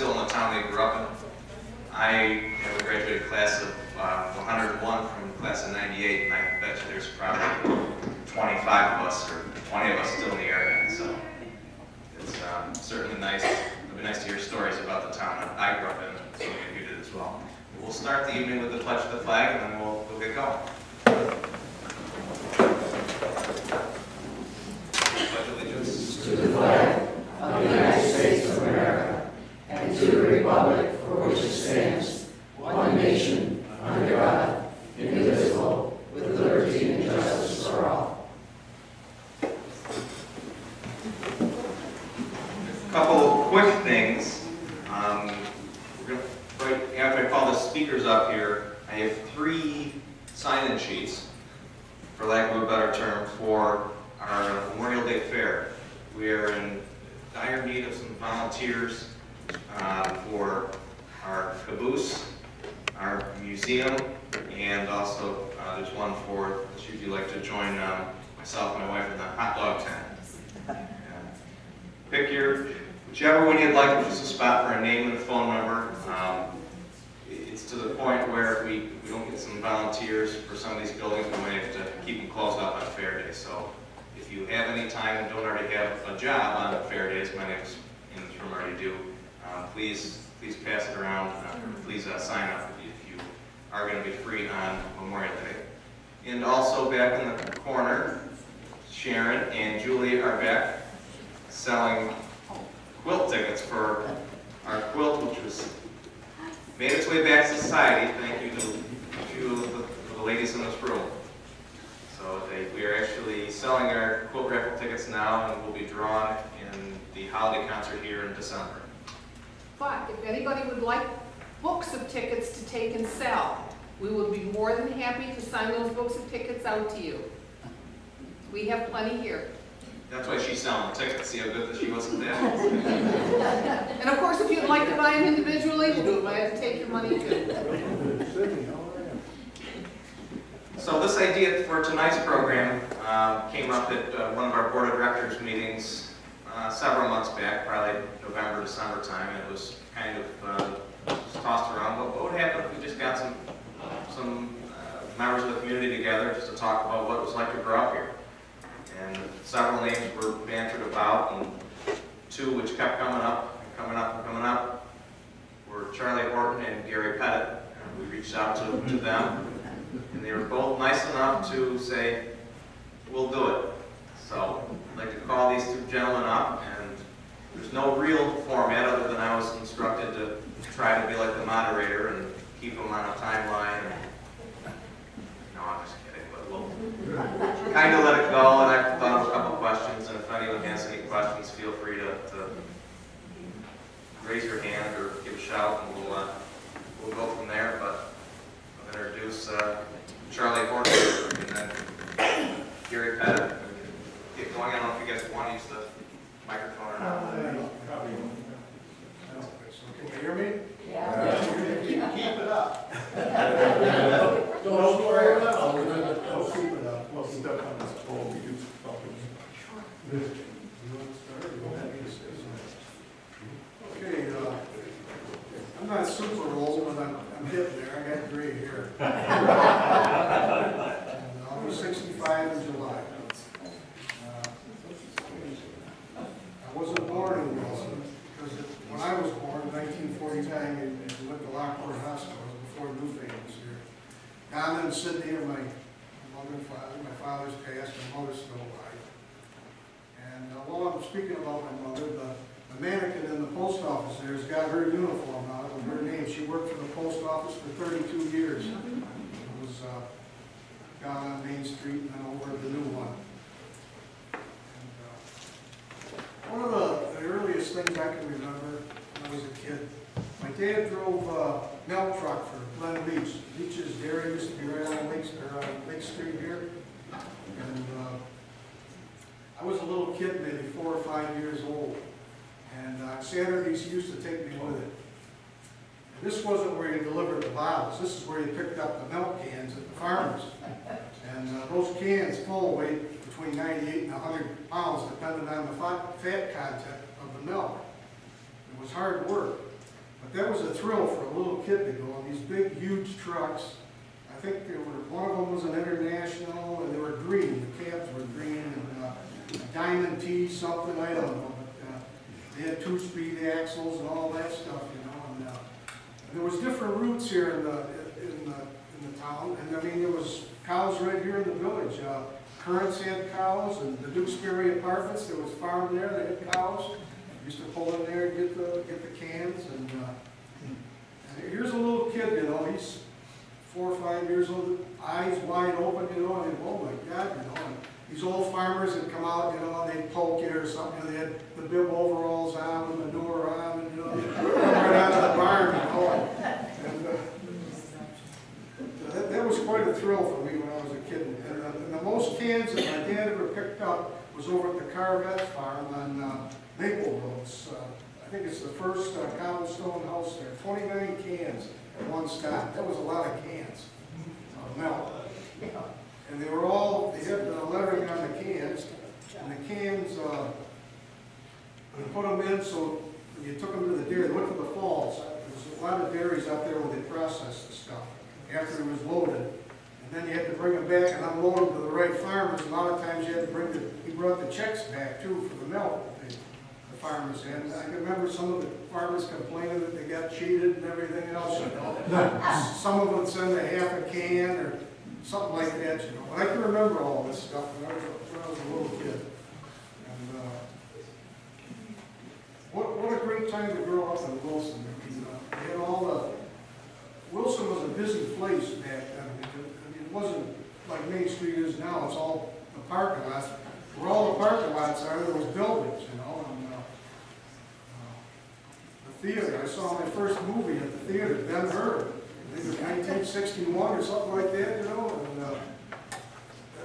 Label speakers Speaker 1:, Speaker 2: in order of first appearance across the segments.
Speaker 1: still in the town they grew up in. I have a graduated class of uh, 101 from the class of 98, and I bet you there's probably 25 of us or 20 of us still in the area. So it's um, certainly nice. It'd be nice to hear stories about the town that I grew up in, and so many of you did as well. We'll start the evening with the pledge of the flag, and then we'll, we'll get going. Pledge allegiance.
Speaker 2: to the flag of the United States of America and to the republic for which it stands, one nation, under God, indivisible, with liberty and justice for all.
Speaker 1: Couple of quick things. Um, we're gonna, right after I call the speakers up here, I have three sign-in sheets, for lack of a better term, for our Memorial Day Fair. We are in dire need of some volunteers uh, for our caboose, our museum, and also uh, there's one for, should you like to join um, myself and my wife in the hot dog tent. And Pick your, whichever one you'd like, just a spot for a name and a phone number. Um, It's to the point where if we, we don't get some volunteers for some of these buildings, we might have to keep them closed up on fair day. So if you have any time and don't already have a job on fair days, my name's in this room already do, um, please, please pass it around. Uh, Please uh, sign up if you- if you are going to be free on Memorial Day. And also back in the corner, Sharon and Julie are back selling quilt tickets for our quilt, which was, made its way back to society, thank you to two of the, of the ladies in this room. So they, we are actually selling our quilt raffle tickets now, and will be drawn in the holiday concert here in December.
Speaker 3: But if anybody would like books of tickets to take and sell, we would be more than happy to sign those books out to you. We have plenty here.
Speaker 1: That's why she's selling the tickets, see how good that she wasn't there?
Speaker 3: And of course, if you'd like to buy them individually, we'll be glad to take your money too.
Speaker 1: So this idea for tonight's program uh, came up at uh, one of our board of directors meetings uh, several months back, probably November, December time, and it was kind of uh, tossed around. But what would happen if we just got some, some members of the community together just to talk about what it was like to grow up here? And several names were bantered about, and two which kept coming up, and coming up, and coming up, were Charlie Horton and Gary Pettit. And we reached out to, to them, and they were both nice enough to say, we'll do it. So I'd like to call these two gentlemen up, and there's no real format other than I was instructed to try to be like the moderator and keep them on a timeline. No, I'm just kidding, but we'll kind of let it go, and I've thought of a couple questions, and if anyone has any questions, feel free to, to raise your hand or give a shout, and we'll, uh, we'll go from there, but I'll introduce uh, Charlie Horton and then Gary Pettit. Get going, I don't know if you guys want to use the microphone or not.
Speaker 4: Can you hear me?
Speaker 2: Yeah.
Speaker 4: Keep keep it up. Don't worry about it. Don't keep it up. Well, stuck on this pole, we use to start? You want to something? Okay, uh, I'm not super old, but I'm, I'm getting there. I got gray hair. I'll be sixty-five in July. Uh, I wasn't born in Wilson, because it- when I was born in forty-nine, you you went to Lockport Hospital before Newfane was here. Donna and Sydney are my mother and father, my father's passed, my mother's still alive. And uh, while I'm speaking about my mother, the the mannequin in the post office there has got her uniform on it with her name. She worked for the post office for thirty-two years. It was uh, down on Main Street and then over the new one. And, uh, One of the the earliest things I can remember when I was a kid, my dad drove a milk truck for Glen Beach. Beach's Dairy used to be right on Lake, or on Lake Street here. And uh, I was a little kid, maybe four or five years old. And uh, Saturdays, he used to take me with it. This wasn't where you delivered the bottles, this is where you picked up the milk cans at the farmers. And uh, those cans full weighed between 98 and 100 pounds, depending on the fat content of the milk. It was hard work. That was a thrill for a little kid to go on these big, huge trucks. I think there were, one of them was an international, and they were green, the cabs were green, and uh, Diamond T something, I don't know. But uh, they had two-speed axles and all that stuff, you know, and uh, there was different routes here in the, in the, in the town, and I mean, there was cows right here in the village. Uh, Currents had cows, and the Duxbury Apartments, there was farm there, they had cows. Used to pull in there, and get the, get the cans, and, uh, and here's a little kid, you know, he's four or five years old, eyes wide open, you know, and, oh my God, you know, and these old farmers that come out, you know, and they poke you or something, you know, they had the bib overalls on, and manure on, and, you know, right out of the barn, you know, and, uh, that, that was quite a thrill for me when I was a kid. And, uh, and the most cans that my dad ever picked up was over at the Carvet Farm on uh, Maple Road. Uh, I think it's the first uh, cobblestone house there, 29 cans at one stop. That was a lot of cans of milk. And they were all, they had the lettering on the cans, and the cans, uh, you put them in, so you took them to the dairy, they went to the falls. There's a lot of dairies out there where they process the stuff after it was loaded. And then you had to bring them back and unload them to the right farmers. A lot of times you had to bring the, he brought the checks back too for the milk farmers. And I can remember some of the farmers complaining that they got cheated and everything else, you know. Some of them send a half a can or something like that, you know. But I can remember all this stuff when I was, a- when I was a little kid. And, uh, what, what a great time to grow up in Wilson. I mean, uh, they had all the, Wilson was a busy place back then. I mean, it- I mean, it wasn't like Main Street is now, it's all the parking lots. Where all the parking lots are, there was buildings, you know, and, uh, uh, the theater, I saw my first movie at the theater, Ben Hur. I think it was nineteen sixty-one or something like that, you know, and, uh,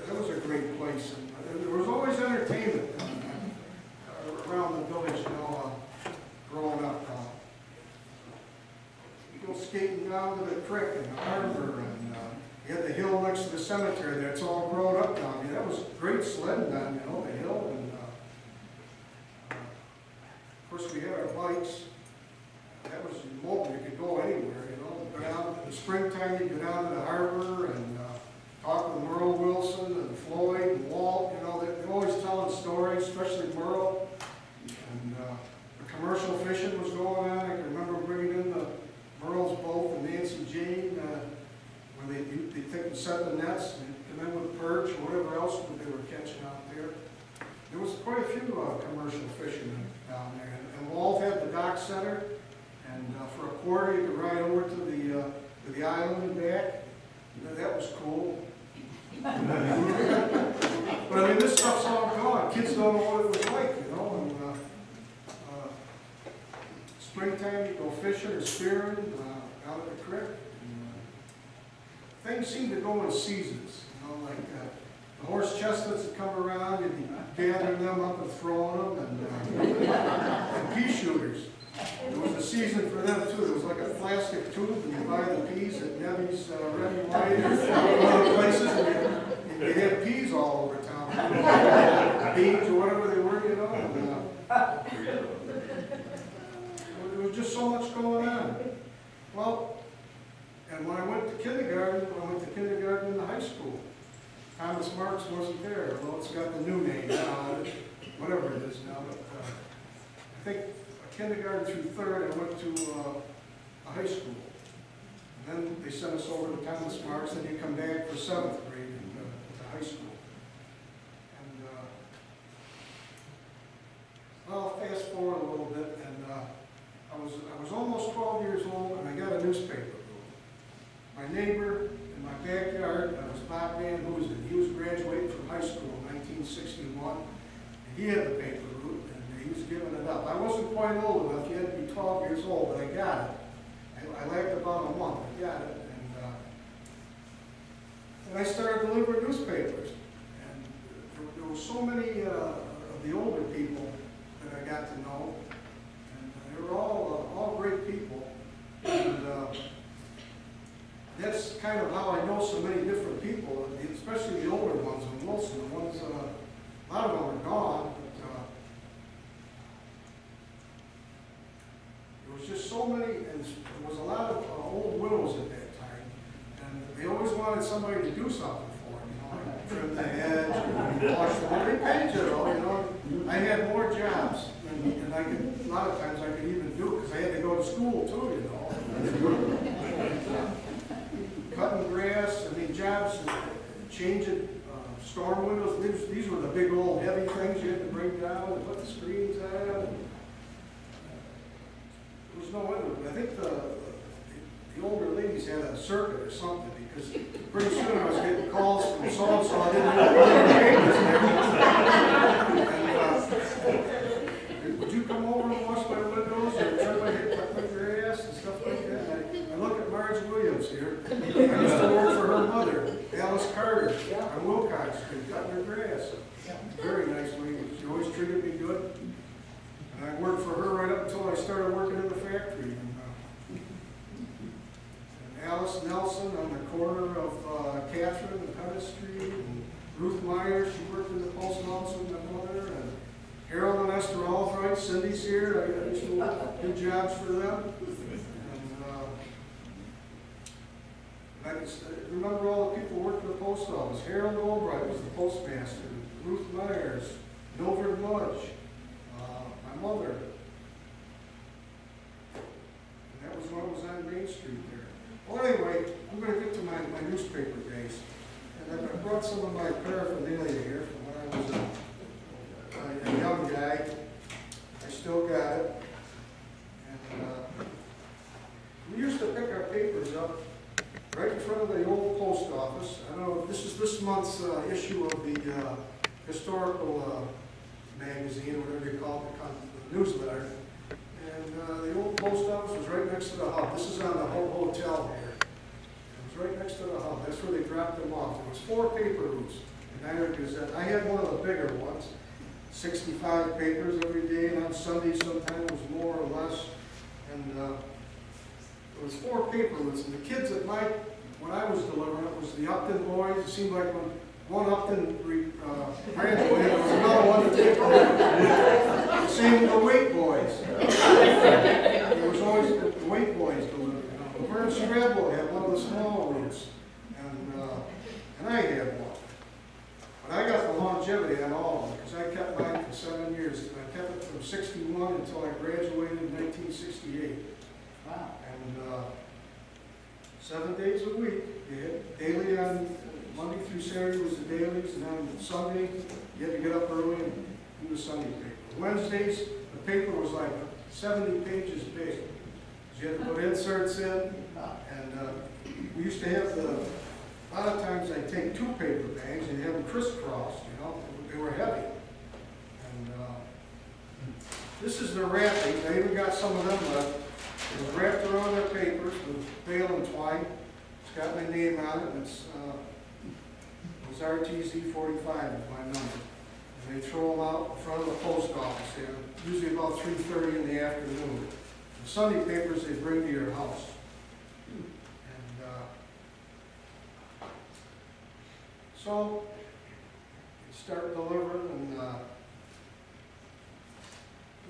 Speaker 4: that- was a great place. And there was always entertainment uh, around the village, you know, uh, growing up. uh, you go skating down to the creek and the harbor, and uh, you had the hill next to the cemetery there, it's all grown up down there. That was great sledding down, you know, the hill, and, uh, of course, we had our bikes. That was mobile, you could go anywhere, you know, go down, in the springtime, you go down to the harbor and uh, talk with Merle Wilson and Floyd and Walt, you know, they- they're always telling stories, especially Merle. And uh, the commercial fishing was going on, I can remember bringing in the Merle's boat and Nancy Jane, uh, where they, they take and set the nets and come in with perch or whatever else that they were catching out there. There was quite a few uh, commercial fishermen down there, and Walt had the dock center, and uh, for a quarter, you could ride over to the, uh, to the island and back. That- was cool. But I mean, this stuff's all gone, kids don't know what it was like, you know, and, uh, uh, springtime, you go fishing or spearing, uh, out at the creek. Things seem to go in seasons, you know, like, uh, the horse chestnuts that come around, and you'd be them up and throwing them, and, uh, and pea shooters. There was a season for them too, there was like a plastic tube, and you buy the peas at Debbie's, uh, and White, or other places, and and you had peas all over town. Beans or whatever they were, you know, and, uh, there was just so much going on. Well, and when I went to kindergarten, I went to kindergarten in the high school. Thomas Marks wasn't there, although it's got the new name now, whatever it is now, but, uh, I think kindergarten through third, I went to, uh, a high school. And then they sent us over to Thomas Marks, then you come back for seventh grade uh, at the high school. And, uh, well, fast forward a little bit, and, uh, I was, I was almost twelve years old, and I got a newspaper. My neighbor in my backyard, that was Bob Van Hoosen, he was graduating from high school in nineteen sixty-one, and he had the paper and he was it up. I wasn't quite old enough, you had to be twelve years old, but I got it. I, I lacked about a month, I got it, and, uh, and I started delivering newspapers. And there, there were so many, uh, of the older people that I got to know, and they were all, uh, all great people. And, uh, that's kind of how I know so many different people, especially the older ones in Wilson, the ones, uh, a lot of them are gone, but, uh, was just so many, and there was a lot of uh, old widows at that time. And they always wanted somebody to do something for them, you know, trim the hedge, wash the, they paid you, you know. I had more jobs, and, and I could, a lot of times I could even do, because I had to go to school too, you know. Cutting grass, I mean, jobs, uh, changing, uh, storm windows, these, these were the big old heavy things you had to break down and put the screens on. Was no window, I think the, the older ladies had a circuit or something, because pretty soon I was getting calls from so-and-so, I didn't know what their name was. And, uh, Would you come over and wash my windows, or trim my, cut my grass and stuff like that? And I I look at Marge Williams here, I used to work for her mother, Alice Carter, on Wilcox Street, cutting her grass. Very nice lady, she always treated me good. And I worked for her right up until I started working in the factory. And, uh, Alice Nelson on the corner of uh, Catherine and Pettis Street, and Ruth Meyer, she worked in the post office with my mother, and Harold and Esther Albright, Cindy's here, I jobs for them. Uh, I remember all the people who worked in the post office. Harold Albright was the postmaster, Ruth Myers, Mildred Mudge, mother. And that was when I was on Main Street there. Well, anyway, I'm gonna get to my, my newspaper days. And I brought some of my paraphernalia here from when I was a, a- a young guy. I still got it. And, uh, we used to pick our papers up right in front of the old post office. I don't know, this is this month's uh, issue of the uh, historical uh, magazine, whatever you call it, the newsletter. And uh, the old post office was right next to the hub. This is on the whole hotel here. It was right next to the hub. That's where they dropped them off. There was four paper routes. And I had Gazette. I had one of the bigger ones, 65 papers every day, and on Sunday sometimes it was more or less. And uh, there was four paper routes, and the kids at my, when I was delivering it, was the Upton boys. It seemed like when one Upton re- uh, graduated, was another one to take over. Same with the Wait boys. There was always the the Wait boys. You know. Vern Scrabble had one of the small routes, and, uh, and I had one. But I got the longevity on all of them, because I kept mine for seven years. I kept it from sixty-one until I graduated in nineteen sixty-eight.
Speaker 2: Wow.
Speaker 4: And, uh, seven days a week, daily on, Monday through Saturday was the dailies, and on Sunday, you had to get up early and do the Sunday paper. Wednesdays, the paper was like seventy pages big. You had to put inserts in, and, uh, we used to have the, a lot of times I'd take two paper bags and have them crisscrossed, you know, they were heavy. And, uh, this is the wrapping, I even got some of them left. It was wrapped around their papers with and twine. It's got my name on it, and it's, uh, was RTZ forty-five is my number. And they throw them out in front of the post office usually about three thirty in the afternoon. The Sunday papers they bring to your house. And, uh, so, start delivering, and, uh,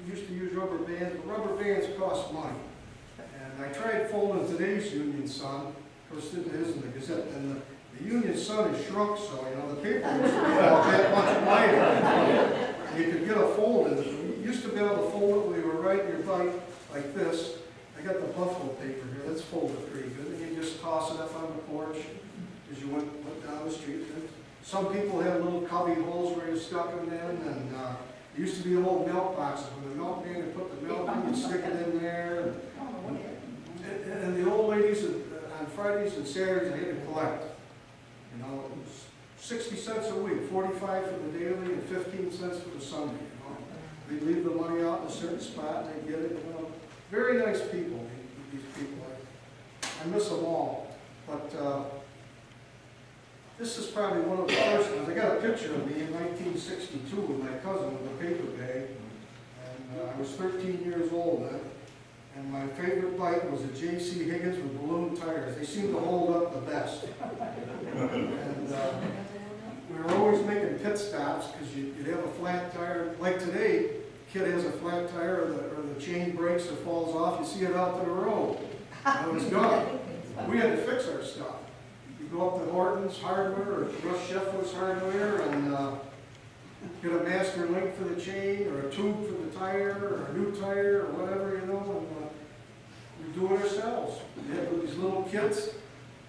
Speaker 4: used to use rubber bands, but rubber bands cost money. And I tried folding today's Union Sun, of course, it isn't the Gazette, and the, the Union Sun has shrunk, so, you know, the paper was that much lighter. You could get a fold in it. You used to be able to fold it when you were riding your bike like this. I got the Buffalo paper here, that's folded pretty good, and you just toss it up on the porch as you went, went down the street. And Some people had little cubby holes where you stuck them in, and, uh, it used to be old milk boxes, when the milkman would put the milk in, you'd stick it in there, and and, and the old ladies, uh, on Fridays and Saturdays, they had to collect. Know, it was sixty cents a week, forty-five for the daily and fifteen cents for the Sunday, you know. They'd leave the money out in a certain spot and they'd get it, you know. Very nice people, these people. I- miss them all. But, uh, this is probably one of the first ones. I got a picture of me in nineteen sixty-two with my cousin with a paper bag. And uh, I was thirteen years old then. And my favorite bike was a J.C. Higgins with balloon tires. They seemed to hold up the best. And uh, we were always making pit stops because you'd have a flat tire. Like today, kid has a flat tire or the, or the chain breaks or falls off, you see it out to the road. And it's gone. We had to fix our stuff. You go up to Horton's Hardware or Russ Sheffler's Hardware and, uh, get a master link for the chain or a tube for the tire or a new tire or whatever, you know, do it ourselves. We had these little kits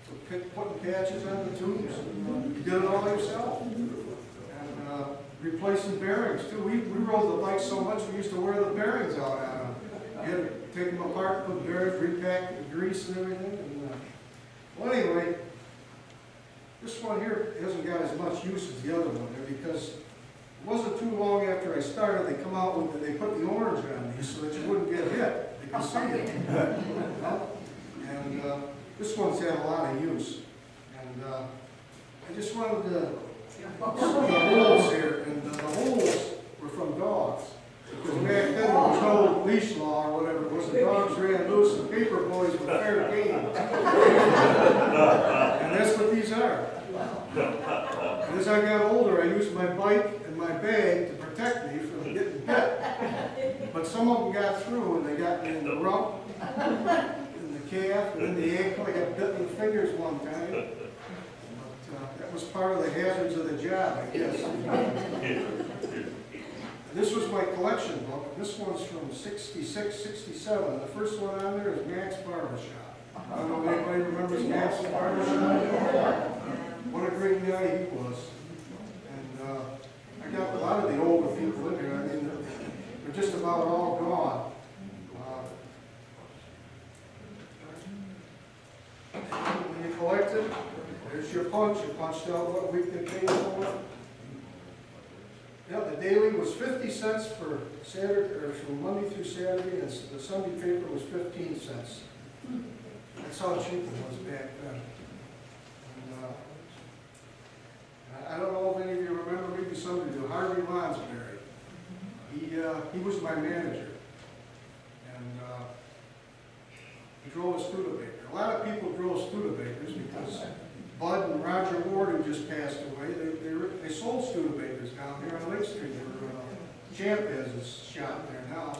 Speaker 4: for pick- putting patches on the tubes, uh, you did it all yourself. And, uh, replacing bearings too. We, we rode the bike so much, we used to wear the bearings out on them. You had to take them apart, put bearings, repack the grease and everything, and, uh, well, anyway, this one here hasn't got as much use as the other one there, because it wasn't too long after I started, they come out with, they put the orange on these so that you wouldn't get hit. They could see it. And, uh, this one's had a lot of use. And, uh, I just wanted to, the holes here, and uh, the holes were from dogs. Because back then, there was no leash law or whatever, it was the dogs ran loose, and paper boys were fair game. And that's what these are. And as I got older, I used my bike and my bag to protect me from getting bit. But some of them got through and they got me in the rump, calf, and in the ankle. I got bit in the fingers one time. But uh, that was part of the hazards of the job, I guess. This was my collection book. This one's from 66, 67. The first one on there is Max Barber Shop. I don't know if anybody remembers Max Barber Shop. What a great guy he was. And uh, I got a lot of the older people in here. I mean, they're just about all gone. Uh, When you collect it, there's your punch. You punched out what week they paid for. Yeah, the daily was fifty cents for Saturday, or from Monday through Saturday, and the Sunday paper was fifteen cents. That's how cheap it was back then. And, uh, I- don't know if any of you remember, maybe some of you, Harvey Lonsberry. He, uh, he was my manager. And, uh, he drove a Studebaker. A lot of people drove Studebakers because Bud and Roger Ward, who just passed away, they, they, they sold Studebakers down here on Lake Street. They were, uh, Champ has a shop there now.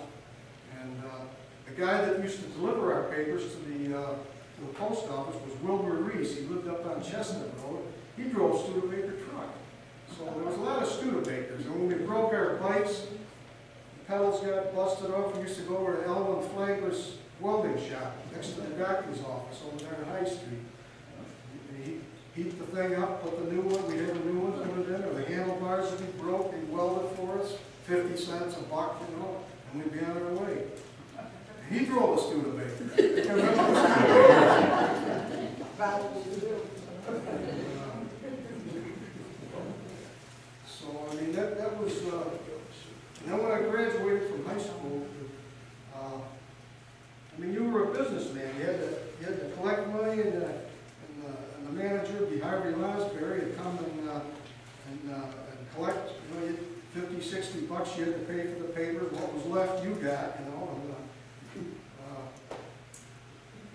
Speaker 4: And, uh, the guy that used to deliver our papers to the, uh, to the post office was Wilbur Reese. He lived up on Chestnut Road. He drove Studebaker truck. So there was a lot of Studebakers. And when we broke our bikes, the pedals got busted off, we used to go over to Elwin Flagler's welding shop next to the doctor's office over there on High Street. He heat the thing up, put the new one, we have a new one, put it in, or the handlebars would be broke, he'd weld it for us, fifty cents a buck, you know, and we'd be on our way. He drove a Studebaker. So, I mean, that, that was, uh, and then when I graduated from high school, I mean, you were a businessman, you had to, you had to collect money and, uh, and, uh, and the manager, would be Harvey Lonsberry, would come and, uh, and, uh, and collect, you know, you, fifty, sixty bucks you had to pay for the paper, what was left you got, you know, and, uh, uh,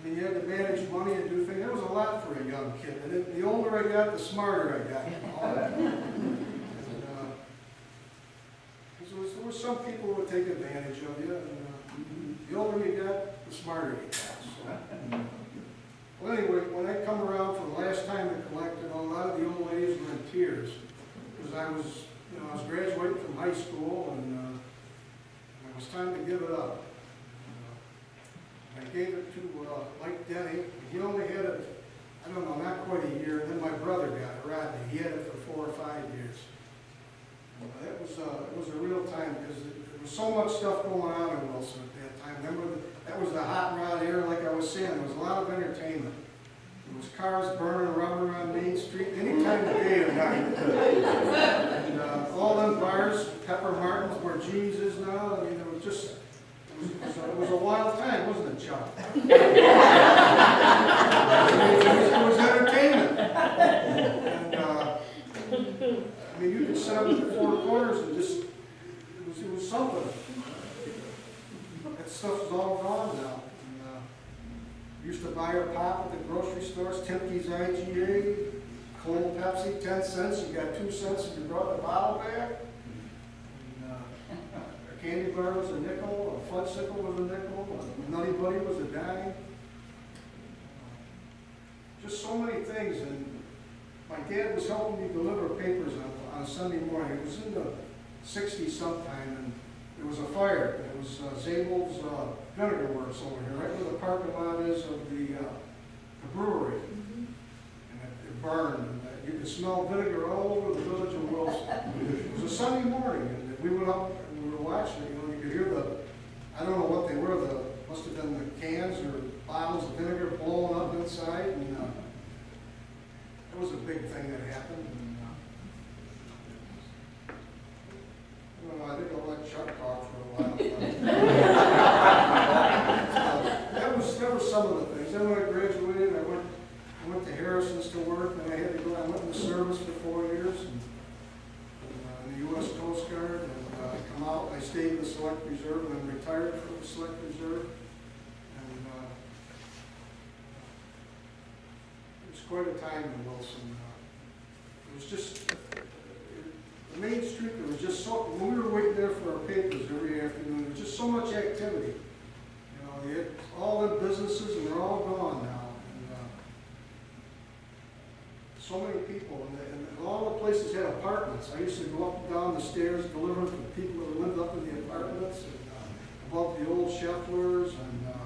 Speaker 4: I mean, you had to manage money and do things, there was a lot for a young kid, and it- the older I got, the smarter I got. That. And, uh, There was, there was some people who would take advantage of you, and, uh, the older you got, smarter you got. Well, anyway, when I come around for the last time to collect, know, a lot of the old ladies were in tears, because I was, you know, I was graduating from high school, and, uh, it was time to give it up. Uh, I gave it to, uh, Mike Denny, he only had it, I don't know, not quite a year, and then my brother got it, Rodney, he had it for four or five years. Uh, That was, uh, it was a real time, because there was so much stuff going on in Wilson at that time. Remember, the- that was the hot rod era, like I was saying, there was a lot of entertainment. There was cars burning rubber on Main Street, any time of day or night. And, uh, all them bars, Pepper Martin's, where Jeans is now, I mean, it was just, it was, it was a- wild time, wasn't it, Chuck? It was- it was entertainment. And, uh, I mean, you could sit up at the four corners and just, it was, it was something. That stuff's all gone now. And, uh, Used to buy a pop at the grocery stores, Timke's IGA, cold Pepsi, ten cents, you got two cents if you brought the bottle back. And, uh, candy bar was a nickel, a fudgesicle was a nickel, a nutty buddy was a dime. Just so many things, and my dad was helping me deliver papers on, on Sunday morning. It was in the sixties sometime, and there was a fire. It was uh, Zabel's uh, Vinegar Works over here, right where the parking lot is of the, uh, the brewery. And it- it burned, and uh, you could smell vinegar all over the village of Wilson. It was a Sunday morning, and we went up and we were watching, you know, you could hear the, I don't know what they were, the, must have been the cans or bottles of vinegar blowing up inside, and, uh, it was a big thing that happened, uh, I know, I think I'll let Chuck talk for a while. That was, that was some of the things, then when I graduated, I went, I went to Harrison's to work, and I had to go, I went in the service for four years, and uh, in the US Coast Guard, and uh, I come out, I stayed in the Select Reserve, and then retired from the Select Reserve. And uh, it was quite a time in Wilson. Uh, It was just, the main street, there was just so, when we were waiting there for our papers every afternoon, there was just so much activity. You know, had all the businesses, and they're all gone now. And uh, so many people, and, and all the places had apartments. I used to go up and down the stairs delivering to the people that lived up in the apartments, and uh, above the old Schefflers, and uh,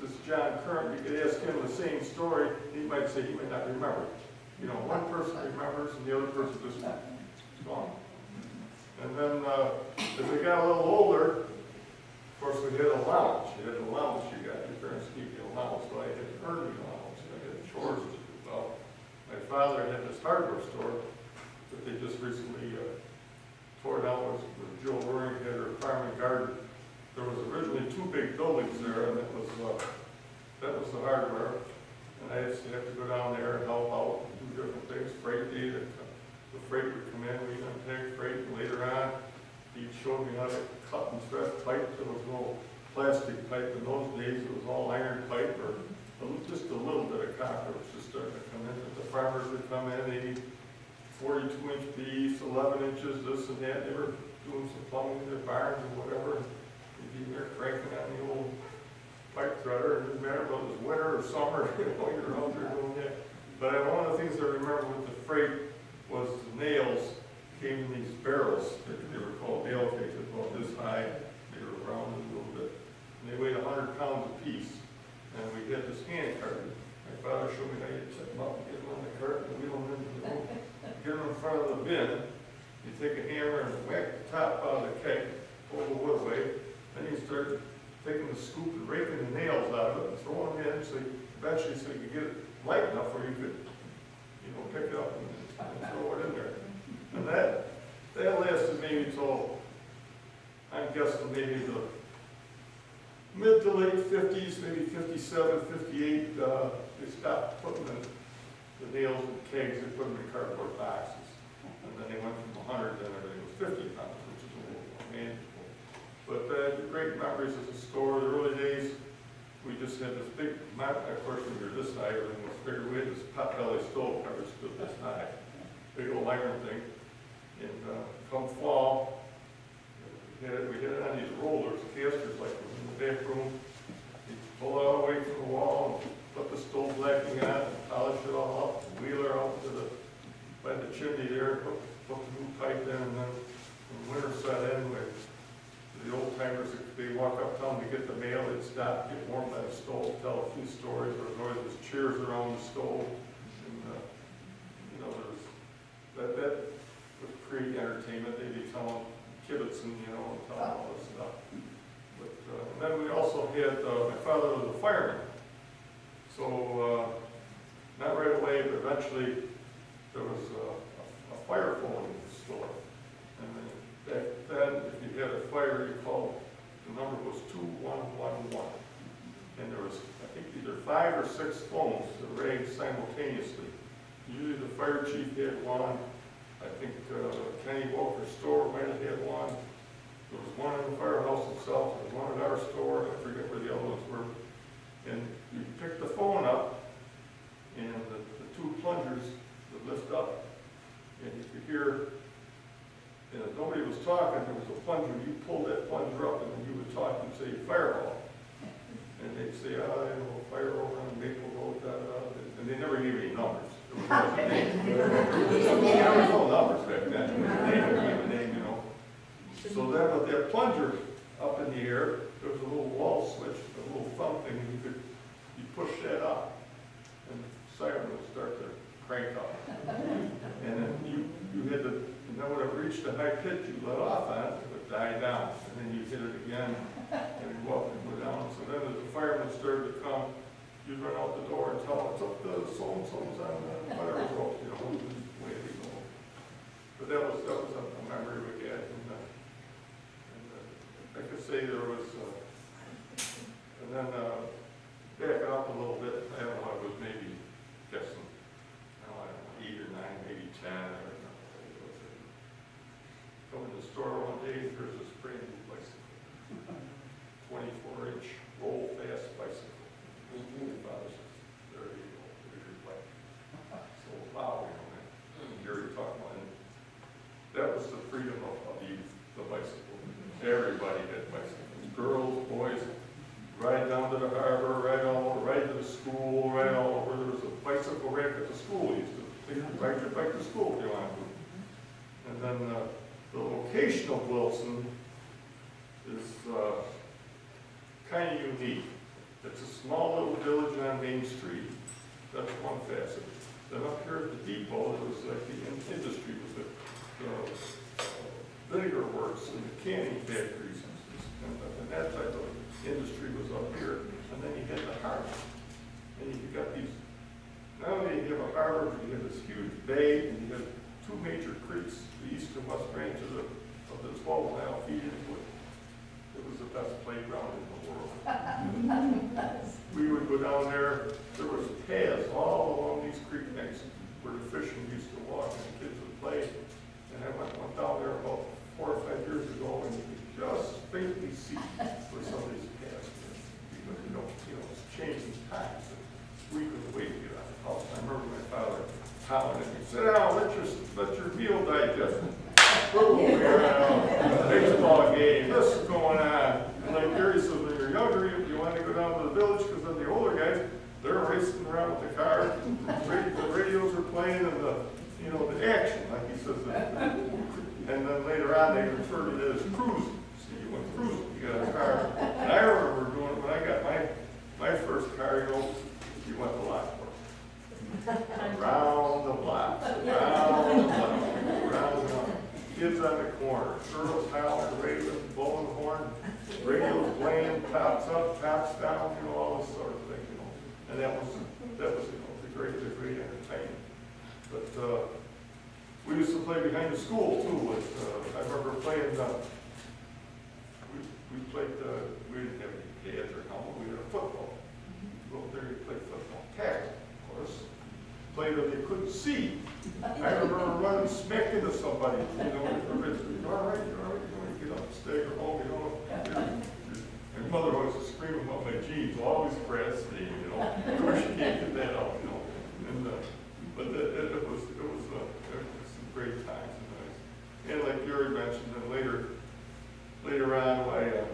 Speaker 5: this, John Curran, you could ask him the same story, he might say he might not remember. You know, one person remembers and the other person just gone. And then, uh, as I got a little older, of course, we had a allowance, you had allowance, you got, your parents gave you allowance, so I had earned the allowance, I had chores to do. Well, my father had this hardware store that they just recently, uh, tore down was, was Joe Roaring had her farm and garden. There was originally two big buildings there, and it was, uh, that was the hardware. And I used to have to go down there and help out, and do different things, freight day, that, uh, the freight would come in, we'd unpack freight, and later on, he showed me how to cut and thread pipe, there was no plastic pipe. In those days, it was all iron pipe, or just a little bit of copper was just starting to come in, but the farmers would come in, they need forty-two inch beams, eleven inches, this and that, they were doing some plumbing in their barns or whatever, there cranking on the old pipe threader, it didn't matter whether it was winter or summer, you know, you're out there doing that. But one of the things I remember with the freight was the nails came in these barrels, they were called nail kegs, about this high, they were rounded a little bit, and they weighed a hundred pounds apiece. And we had this hand cart, my father showed me how you set them up, get them on the cart, and wheel them into the room, get them in front of the bin, you take a hammer and whack the top out of the keg, pull the wood away, scoop and raking the nails out of it and throwing them in, so you- eventually, so you could get it light enough where you could, you know, pick it up and and throw it in there. And that, that lasted maybe till, I'm guessing maybe the mid to late fifties, maybe 57, 58. uh, they stopped putting the, the nails in kegs, they put them in cardboard boxes. And then they went from hundred, then everything was fifty pounds, which is a little more manageable. But, uh, great memories of the store, the early days, we just had this big, my, of course, when we were this high, everything was bigger, we had this pot belly stove, cover stood this high, big old iron thing. And, uh, come fall, we had, we had it on these rollers, casters, like in the back room. You pull it all the way from the wall, and put the stove blacking on, and polish it all up, wheel her out to the, by the chimney there, put, put the new pipe in, and then when winter set in, we, the old timers, if they walk uptown to get the mail, they'd stop, get warm by the stove, tell a few stories, there was always those cheers around the stove, and, uh, you know, there was, that, that was pre-entertainment, they'd be telling kibitzing, you know, and telling all this stuff. But, uh, then we also had, uh, my father was a fireman, so, uh, not right away, but eventually, there was a, a fire phone in the store. And then if you had a fire, you called, the number was two one one one. And there was, I think, either five or six phones that rang simultaneously. Usually the fire chief had one, I think uh, Kenny Walker's store might have had one. There was one in the firehouse itself, there was one in our store, I forget where the other ones were. And you pick the phone up, and the, the two plungers would lift up, and you could hear and if nobody was talking, there was a plunger, you pull that plunger up and then you would talk and say fireball. And they'd say, oh, you know, fire over on Maple Road, da, da, and they never gave any numbers. There was no numbers back then, they gave a name, you know. So then with that plunger up in the air, there was a little wall switch, a little thumb thing, and you could, you push that up, and the siren would start to crank up. And then you, you had to, and then when it reached a high pitch, you let off on it, would die down, and then you hit it again, and go up and go down. So then as the firemen started to come, you'd run out the door and tell them, it's up to so-and-so's on the whatever rope, you know, way they go. But that was, that was a memory we had, and, uh, and, uh, I could say there was, uh, and then, uh, back up a little bit, I don't know, I was maybe guessing, I don't know, eight or nine, maybe ten, I don't know. Come in the store one day, there's this brand new bicycle, twenty-four inch Rollfast bicycle. My father says, there you go, there's your bike. So, wow, you know, and Gary talking about, and that was the freedom of, of the, the bicycle. Everybody had bicycles, girls, boys, right down to the harbor, right all, right to the school, right all over. There was a bicycle rack at the school, you used to, you could ride your bike to school if you wanted to. And then, uh, the location of Wilson is, uh, kind of unique. It's a small little village on Main Street. That's one facet. Then up here at the depot, it was like the industry with the, vinegar works and the canning factories and, and that type of industry was up here. And then you had the harbor. And you got these, not only you have a harbor, but you have this huge bay and you have two major creeks, the east and west branch of the, of the twelve mile feed into it. It was the best playground in the world. We would go down there, there was paths all along these creek banks where the fishermen used to walk and the kids would play. And I went, went down there about four or five years ago and you could just faintly see where some of these paths were. Because, you know, you know, it's changing times. and We couldn't wait to get out of the house. I remember my father hollering at me, sit down, let your, let your meal digest. Boom, we're at a baseball game, this is going on. And like Gary says, when you're younger, you, you want to go down to the village, because then the older guys, they're racing around with the car, the radios are playing and the, you know, the action, like he says. the- And then later on, they refer to it as cruising. See, you went cruising, you got a car. And I remember doing, it when I got my, my first car, you know, you went to Lockport. Around the block, around the block, around the block. Kids on the corner, howling, radio, blowing the horn, radio playing, tops up, tops down, you know, all this sort of thing, you know. And that was, that was, you know, the great, the great entertainment. But, uh, we used to play behind the school too, with, uh, I remember playing, uh, we, we played, uh, we didn't have any pads or helmet, we had a football. Go up there, you play football, tackle, of course. That they couldn't see. I remember running smack into somebody, you know, everybody's, you all right, you all right, you want to get up, stay stagger home, you know. And mother always was screaming about my jeans, always brass me, you know, of course you can't get that out, you know. And, uh, but it, it it was, it was, uh, it was some great times and nice. And like Gary mentioned, and later, later on, I, uh,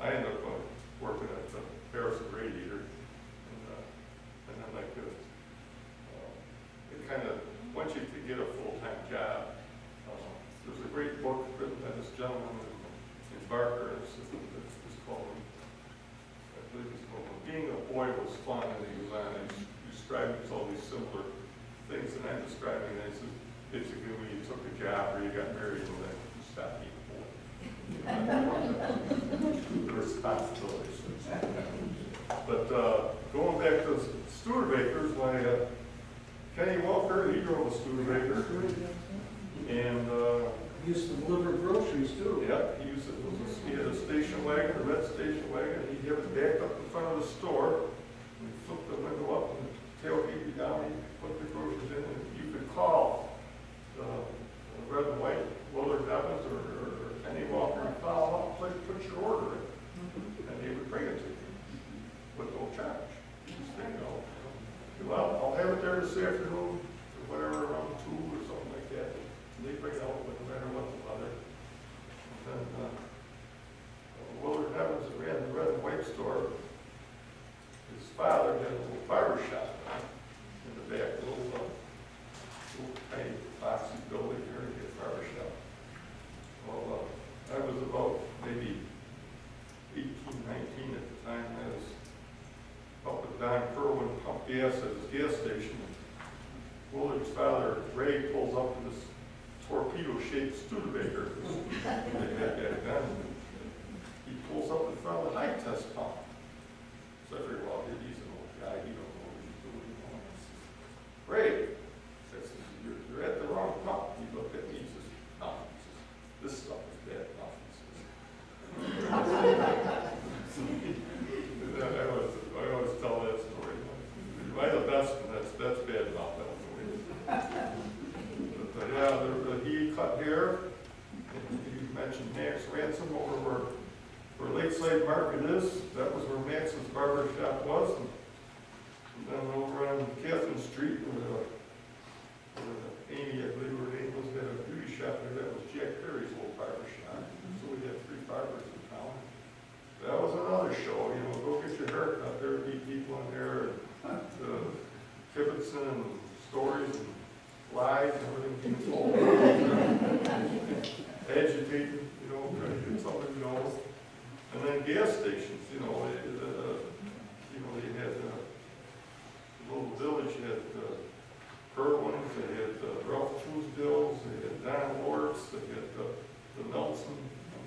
Speaker 5: I ended up uh, working at the Harrison Radiator. And, uh, and then like, uh, uh, it kind of, once you could get a full-time job, uh, there's a great book written by this gentleman in in Barker, it's, it's it's called, I believe it's called, Being a Boy Was Fun, and he was on, he's describing all these similar things that I'm describing, and he says, basically when you took a job or you got married, and then you stopped being a. The responsibilities. But, uh, going back to Studebakers, my, uh, Kenny Walker, he drove a Studebaker. And, uh,
Speaker 4: Used to deliver groceries too.
Speaker 5: yeah, he used, a- he had a station wagon, a red station wagon, he'd have it backed up in front of the store. And flip the window up and the tailgate be down, he'd put the groceries in, and you could call uh, uh, the, the red and white Willard Nevins or, or or Kenny Walker and follow up, put, put your order in. Mm-hmm. And they would bring it to you with no charge. Just you know, well, I'll have it there this afternoon, or whatever, around two or something like that. And they bring it out with no matter what the weather. And then, uh, Willard Nevins ran the red and white store. His father had a little barber shop in the back, a little, uh, little tiny boxy building here, he had a barber shop. Well, uh, I was about maybe eighteen, nineteen at the time, I was up at Don Kerwin pump gas at his gas station. Willard's father, Ray, pulls up in this torpedo-shaped Studebaker. He pulls up in front of the high test pump. I well, he's an old guy, he don't know what he's doing. you. Says, Ray, says, you're, you're at the wrong pump. He looked at me, he says, no, he says, this stuff is bad enough, he says. I always, I always tell that story. By the best, and that's, that's bad enough, that was But, uh, yeah, there, uh, he cut hair, and you mentioned Max Ransom over where, Lakeside Market is, that was where Max's barber shop was. And then over on Catherine Street, where, uh, where Amy, I believe her name was, had a beauty shop there, that was Jack Perry's old barber shop. So we had three barbers in town. That was another show, you know, go get your hair cut, there would be people in there, and, uh, kibitzing and stories and lies and everything being told. Agitating, you know, trying to get somebody to know. And then gas stations, you know, they, uh, you know, they had, uh, the little village had, uh, Kerwin's, they had uh, Ralph Truesdale's, they had Don Lord's, they had, uh, the Nelson,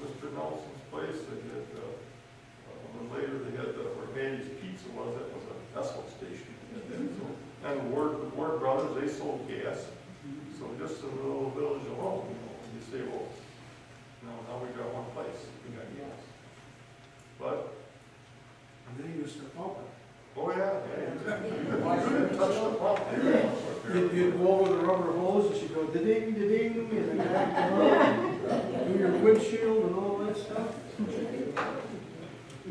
Speaker 5: Mr. Nelson's place, they had, uh, uh, and then later they had, uh, where Manny's Pizza was, that was a Esso station. And then, so- And Ward, Ward Brothers, they sold gas, so just a little village alone, you know, you say, well, now, now we got one place, we got gas. But,
Speaker 4: And they used to pump it.
Speaker 5: oh yeah, yeah, you couldn't touch the pump.
Speaker 4: You'd, you'd go over the rubber hose, and she'd go da-ding, da-ding, and then back come up, do your windshield and all that stuff.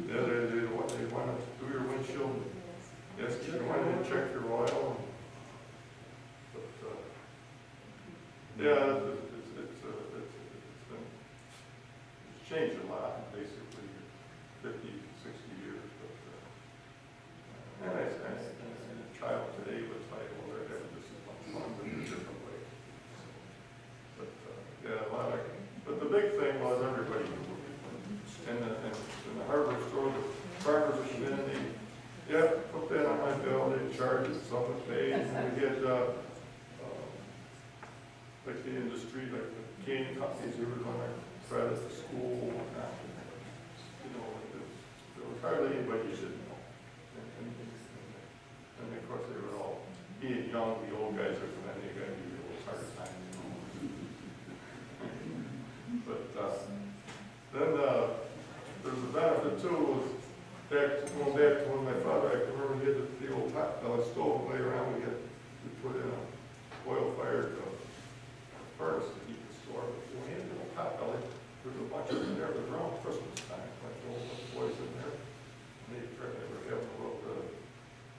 Speaker 5: Yeah, they, they, want- they want to do your windshield, yes, you want to check your oil. But, uh, yeah, it's, it's, it's, uh, it's, it's been, it's changed a lot, basically, 50, 60 years, but, uh, and I, I, and a child today would say, well, they're having just as much fun, but in a different way. But, uh, yeah, a lot of, but the big thing was everybody, and the, and and the hardware store, the farmers would come in, and they, yeah, put that on my bill, they charge it, some would pay, and we get, uh, uh, like the industry, like the canning companies, they were gonna try to school and whatnot. You know, it was- there was hardly anybody you didn't know. And, and, and of course, they were all, being young, the old guys are coming, they gotta give you a little hard time, you know. But, uh, then, uh, there's a benefit too, was back, going back to when my father, I can remember he had the, the old pot belly stove lay around, we had, we put in a oil fired uh, furnace to heat the store. But When we had the old pot belly, there was a bunch of them there, it was around Christmas time, like the old boys in there. And they, tried- they were having a little, uh,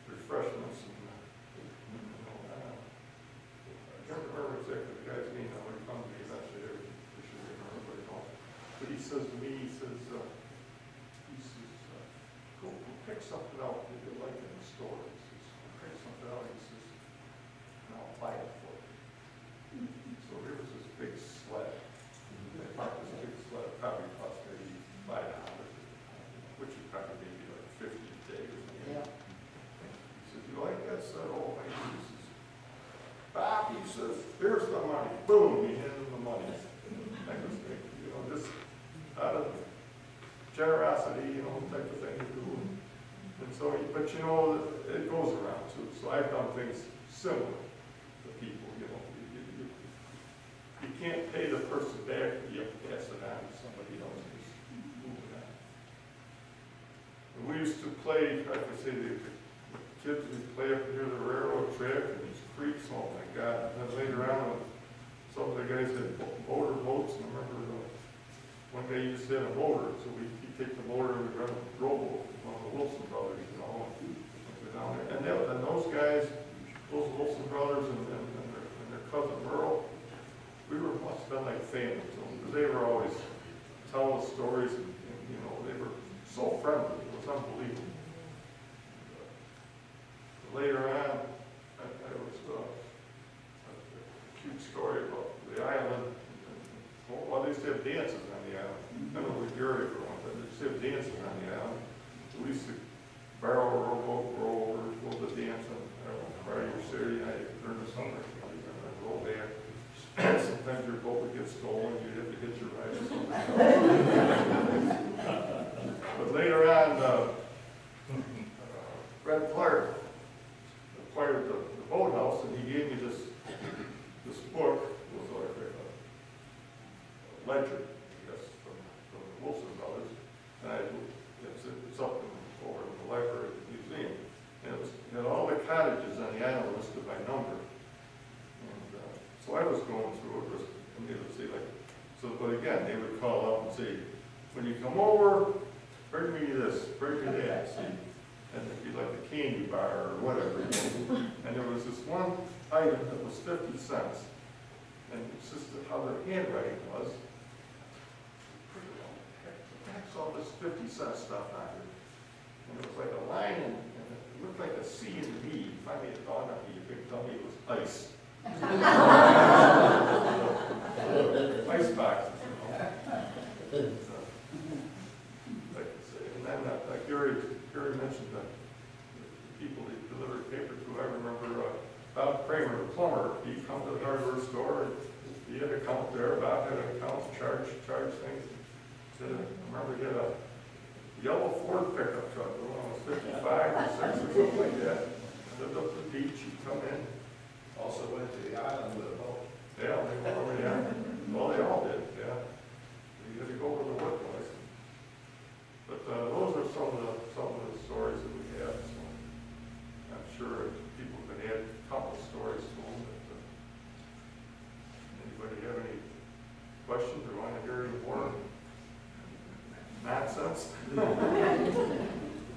Speaker 5: refreshments and, uh, you know, uh, I can't remember exactly the guy's name, now, he comes to me eventually, we should remember what he calls. But he says to me, he says, uh, he says, uh, go, go pick something out that you like in the store. He says, "Go pick something out, he says, and I'll buy it for you. So there was this big sled. They parked this big sled, probably cost maybe five dollars, which would probably maybe like fifty a day or something.
Speaker 2: Yeah.
Speaker 5: He says, you like that sled? Oh, I do. He says, Bob, he says, here's the money. Boom, he handed him the money. I was thinking, you know, just out of generosity, you know, type of thing to do. And so, but you know, it goes around too. So I've done things similar to people, you know. You, you, you, can't pay the person back, you have to pass it on to somebody else who's moving on. And we used to play, I say, the kids would play up near the railroad track and these creeks, oh my God. And then later on, some of the guys had motor boats, and I remember the one guy used to have a motor, so we, he'd take the motor and we'd run a rowboat, one of the Wilson brothers, you know, and go down. And they, and those guys, those Wilson brothers and, and, and their, and their cousin Merle, we were, must have been like family to them, they were always telling us stories and, and, you know, they were so friendly, it was unbelievable. Later on, I, I was, uh, a cute story about the island. Well, well, they used to have dances on the island. I know with Gary for one, but they used to have dances on the island. We used to a rowboat, row over, go to dance on, Friday or Saturday night during the summer. Roll back. Sometimes your boat would get stolen, you'd have to hitch your ride. But later on, uh, uh, Red Clark acquired the, the boathouse, and he gave me this, this book, was like a ledger, I guess, from, from the Wilson Brothers, and I, it's, it's up in, the library museum, and it was, it had all the cottages on the island listed by number. And, uh, so I was going through it, was, and they would say like, so, but again, they would call up and say, when you come over, bring me this, bring me that, see? And it'd be like a candy bar or whatever, you know? And there was this one item that was fifty cents. And it's just how their handwriting was. That's all this fifty cent stuff on it. It was like a line and, and it looked like a C and a D. Finally it dawned on me, you could tell me it was ice. Ice boxes, you know? Like Bob Kramer, the plumber, he come to the hardware store, and he had an account there, Bob had an account, charge, charge things. Said, I remember he had a yellow Ford pickup truck, the one was fifty-five or six or something like that. Lived up the beach, he'd come in,
Speaker 6: Also went to the island with a boat.
Speaker 5: yeah, they went over, yeah, well, they all did, yeah. You had to go over the work place. But, uh, those are some of the, some of the stories that we have, so. I'm sure people can add countless stories to them, but, uh, anybody have any questions or want to hear any more nonsense?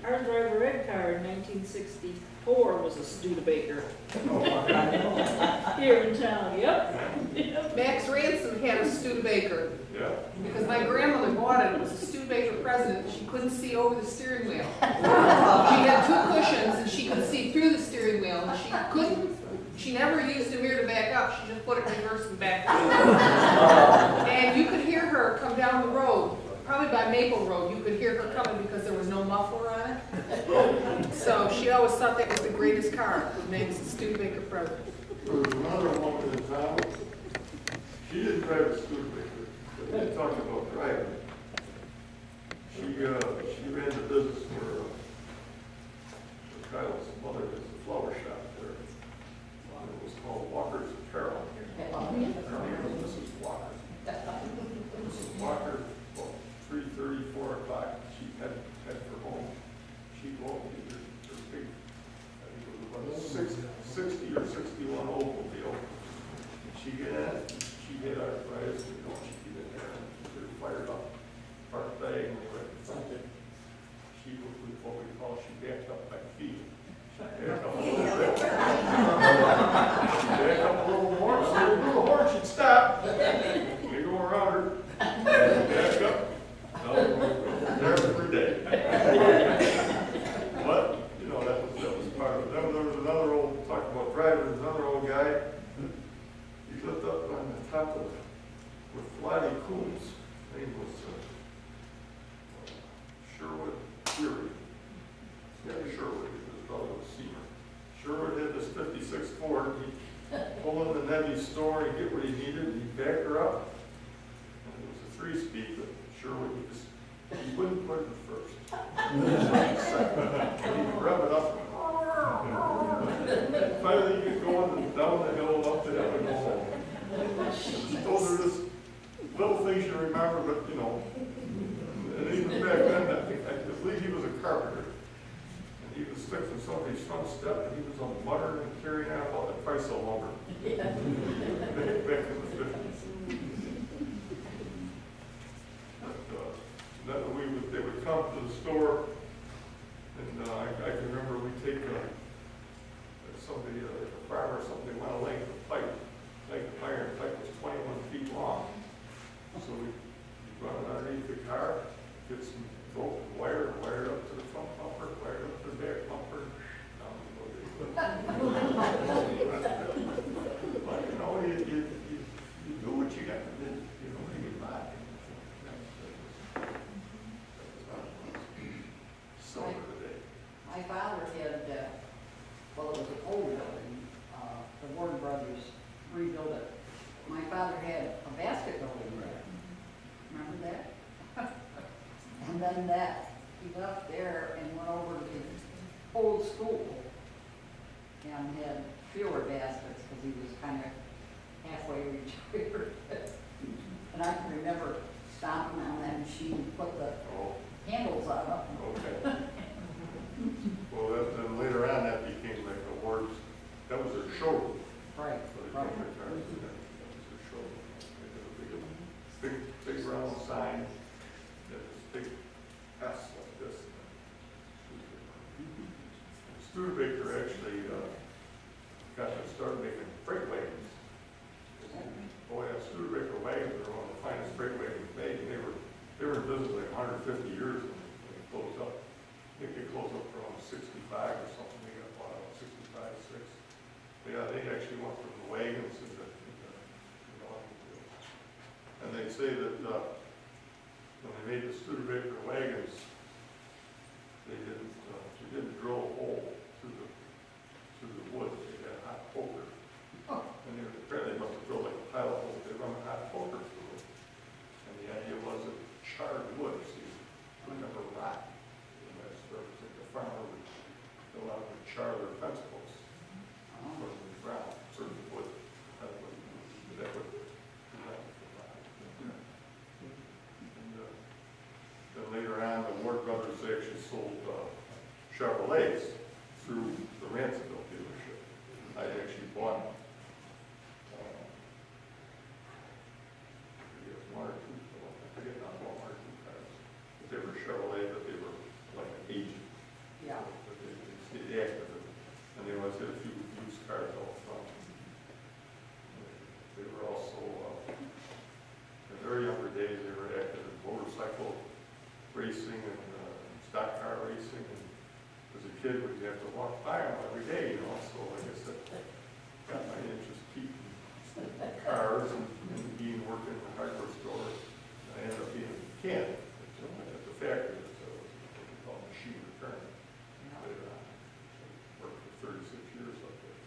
Speaker 7: Our driver red car in nineteen sixty-four was a Studebaker
Speaker 5: Oh,
Speaker 7: here in town, yep. Yep.
Speaker 3: Max Ransom had a Studebaker,
Speaker 5: Yeah,
Speaker 3: because my grandmother bought it, it was a Studebaker President, she couldn't see over the steering wheel. She had two cushions, and she could see through the steering wheel, and she couldn't, she never used the mirror to back up, she just put it in reverse and back up. And you could hear her come down the road, probably by Maple Road, you could hear her coming because there was no muffler on it. So she always thought that was the greatest car, Max Studebaker President.
Speaker 5: there was another woman in town, she didn't drive a Studebaker, but they talked about driving. She, uh, she ran the business for, uh, for Kyle's mother, has a flower shop there. It was called Walker's Apparel. Her name was Mrs. Walker. Mrs. Walker, well, three thirty, four o'clock, she had, had for home. She'd go up to her, her big, I think it was about a six, sixty or sixty-one Oldsmobile. She get in, she had arthritis, you know, she get in there and get her fired up, park diagonally right in front of. She, would what we call, she backed up by feet. She backed up a little bit. Back up a little more, so a little horn, she'd stop. We go around her, back up. No, there every day. But, you know, that was, that was part of it. Then there was another old, talking about driving, another old guy. He lived up on the top of, with Lottie Coombs. Name was, uh, Sherwood Fury. Yeah, Sherwood, his brother was Seymour. Sherwood had this fifty-six Ford, he'd pull in the Nebby store and get what he needed, and he'd back her up. And it was a three-speed, but Sherwood, he just, he wouldn't put it in first. And he'd rev it up. Finally, you get going down the hill, up the hill, and go home. Those are just little things you remember, but, you know, and even back then, I think, I believe he was a carpenter. And he was fixing somebody's front step, and he was on the muttering and carrying out about the price of lumber. Back back in the fifties. But, uh, then we would, they would come to the store, and, uh, I, I can remember we take, uh, somebody, uh, like a farmer or something, they want to length of pipe, length of iron pipe was twenty-one feet long. So we run it underneath the car, get some rope and wire, wire it up to the front bumper, wire it up to the back bumper. down we go. But, you know, you, you, you, you do what you got to do, you know, to get by. So, today.
Speaker 2: My father had, uh, well, it was an old building, uh, the Warren Brothers rebuilt it. My father had a basket building there. Remember that? And then that, he left there and went over to the old school and had fewer baskets because he was kind of halfway retired. And I can remember stomping on that machine, put the
Speaker 5: Oh,
Speaker 2: handles on it.
Speaker 5: okay. Well, that, then later on, that became like a works, that was their showroom.
Speaker 2: Right,
Speaker 5: So they
Speaker 2: right.
Speaker 5: took their cars to that, that was their showroom. They had a big, big, big round sign, that was big S like this. Studebaker actually, uh, got to start making freight wagons. Oh, yeah, Studebaker wagons are one of the finest freight wagons made, and they were, they were in business like hundred and fifty years when they closed up. I think they closed up around sixty-five or something, they got bought out sixty-five, six. Yeah, they actually went from the wagons into, into, you know, and they say that, uh, when they made the Studebaker wagons, Chevrolets kid, we'd have to walk by them every day, you know, so I guess that got my interest peaked in cars and, and being working in the hardware store. I ended up being a mechanic at the factory, so it was what we call machine repair. But, uh, Worked for thirty-six years up there.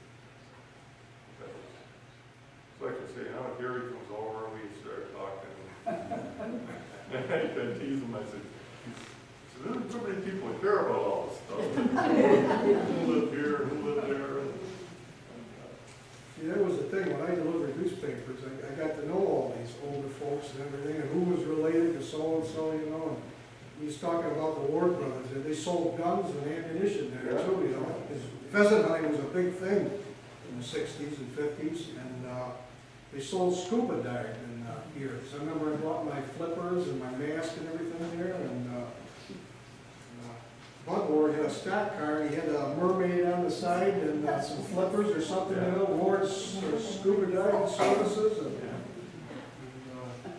Speaker 5: That was, so like I say, now Gary comes over and we start talking. And I tease him, I said, so there's too many people that care about all. Who live here, who live there,
Speaker 4: See, that was the thing, when I delivered newspapers, I, I got to know all these older folks and everything, and who was related to so-and-so, you know, and he was talking about the Ward brothers, and they sold guns and ammunition there
Speaker 5: Yeah.
Speaker 4: too, you know. 'cause Pheasant hunting was a big thing in the sixties and fifties, and, uh, they sold scuba diving, uh, here. So I remember I bought my flippers and my mask and everything there, and, uh, Bud Ward had a stock car, he had a mermaid on the side and uh, some flippers or something, you know, Ward's uh, scuba diving services, and, and, uh,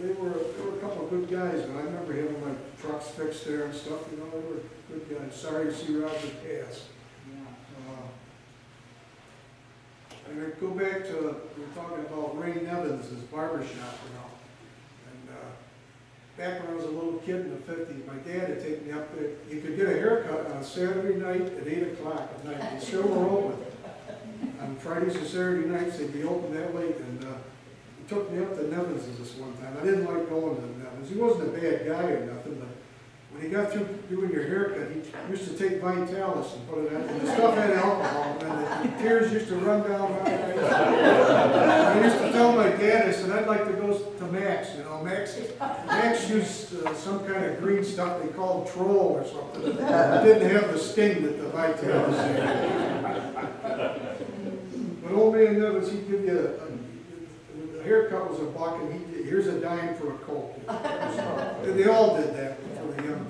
Speaker 4: they were, they were a couple of good guys, and I remember having my trucks fixed there and stuff, you know, they were good guys. Sorry to see Roger pass. Uh, And I go back to, we were talking about Ray Nevins' barber shop, you know. Back when I was a little kid in the fifties, my dad had taken me up there, you could get a haircut on a Saturday night at eight o'clock at night, they still were open. On Fridays and Saturday nights, they'd be open that late, and, uh, he took me up to Nevins' this one time, I didn't like going to Nevins, he wasn't a bad guy or nothing, when he got through doing your haircut, he used to take Vitalis and put it on, and the stuff had alcohol, and the tears used to run down my face. I used to tell my dad, I said, I'd like to go to Max, you know, Max, Max used uh, some kind of green stuff they called troll or something. It didn't have the sting that the Vitalis had. But old man Nevins, he'd give you, a- the haircut was a buck, and he, here's a dime for a coat. They all did that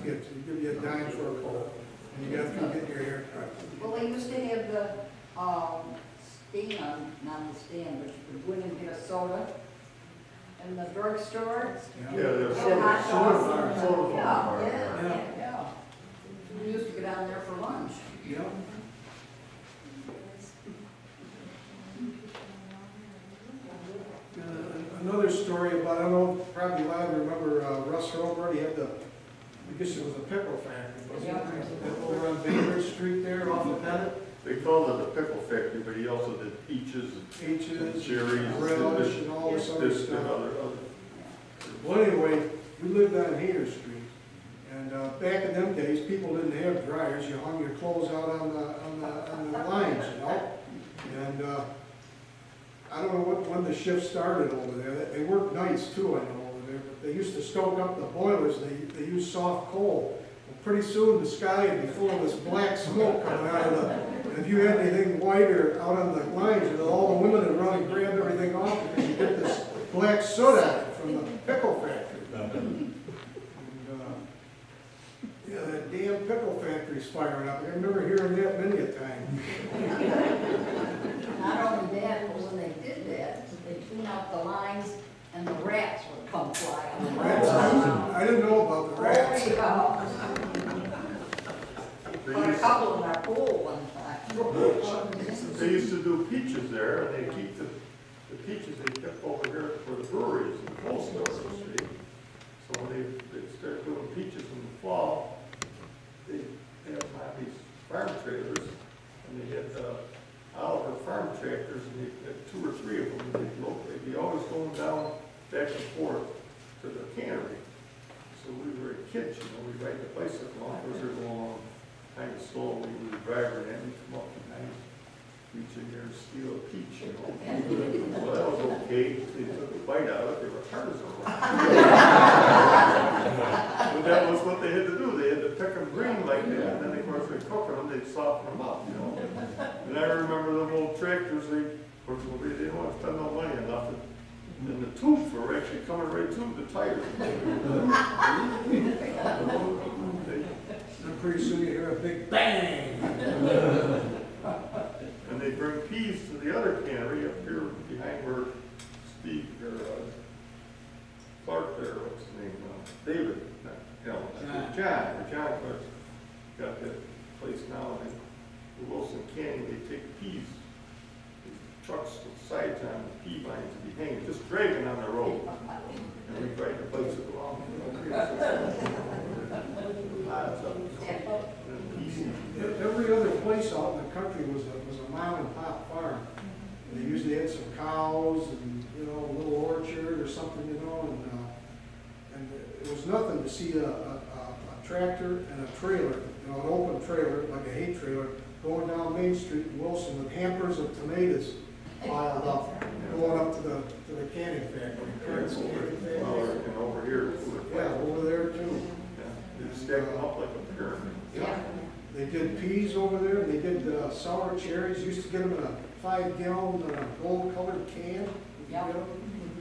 Speaker 4: for the he'd give you a dime for a coat, and you got to get your hair cut.
Speaker 2: Well, they used to have the, um, stand, not the stand, but you could go in and get a soda in the drugstore.
Speaker 5: Yeah, there's
Speaker 2: Yeah,
Speaker 5: soda,
Speaker 2: hot
Speaker 5: soda,
Speaker 2: dogs.
Speaker 5: bar, soda bar.
Speaker 2: Yeah, yeah, yeah. We used to go down there for lunch.
Speaker 4: Yeah. Uh, Another story about, I don't know, probably a lot of you remember uh, Russ Hurlbert, he had the, I guess it was a pickle factory, wasn't it? Over on Baker Street there off of Bennett,
Speaker 5: They called it a pickle factory, but he also did peaches and
Speaker 4: peaches,
Speaker 5: cherries.
Speaker 4: relish, and all this other
Speaker 5: This, and
Speaker 4: stuff.
Speaker 5: other, other.
Speaker 4: Well, anyway, we lived on Hayter Street, and uh, back in them days, people didn't have dryers, you hung your clothes out on the, on the, on the lines, you know? And, uh, I don't know what, when the shift started over there, They- they worked nights too, I know, over there, but they used to stoke up the boilers, they, they used soft coal. Well, Pretty soon, the sky would be full of this black smoke coming out of the, and if you had anything whiter out on the lines, all the women would run and grab everything off because you get this black soot out of it from the pickle factory. And, uh, Yeah, that damn pickle factory's firing up, I remember hearing that many a time.
Speaker 2: Not only that, but when they did that, they clean out the lines and the rats would come flying.
Speaker 4: Rats, I didn't know about the rats.
Speaker 2: Oh, yeah.
Speaker 5: They
Speaker 2: Put a
Speaker 5: used,
Speaker 2: couple in our pool one time.
Speaker 5: they used to do peaches there, and they keep the, the peaches they kept over here for the breweries and the cold stores, see? So when they, they start doing peaches in the fall, they, they have all these farm trailers, and they get, uh, Oliver farm tractors, and they had two or three of them, and they'd go, they'd be always going down back and forth to the cannery. So we were kids, you know, we ride the bicycle, of course, they're going along kind of slow, we were driving, and we come up behind, reach in there and steal a peach, you know? Well, that was okay, they took a bite out of it, they were hard as a rock. But that was what they had to do, they had to pick them green like that, and then of course they cook them, they soften them up, you know? And I remember them old tractors, they, of course, they didn't want to spend no money on nothing. And the tubes were actually coming right through the tire.
Speaker 4: And pretty soon you hear a big bang.
Speaker 5: And they bring peas to the other cannery up here behind where Steve, or, uh, Clark there, what's his name, uh, David, no, no,
Speaker 4: John.
Speaker 5: John, or John Clark, got that place now, and the Wilson Canning, they take peas, these trucks with sides on vines to be hanging, just dragging on the road. And we try to place it along.
Speaker 4: Every other place out in the country was a, was a mom and pop farm. And they usually had some cows and, you know, a little orchard or something, you know, and, uh, and it was nothing to see a, a a tractor and a trailer, you know, an open trailer, like a hay trailer, going down Main Street in Wilson with hampers of tomatoes piled up, going up to the, to the canning factory, Kurt's canning
Speaker 5: Well,
Speaker 4: factory.
Speaker 5: and over here.
Speaker 4: Yeah, over there too.
Speaker 5: Yeah, They stack them up like a pyramid.
Speaker 4: Yeah. They did peas over there, they did uh, sour cherries, used to get them in a five gallon, uh, gold colored can.
Speaker 2: Yeah.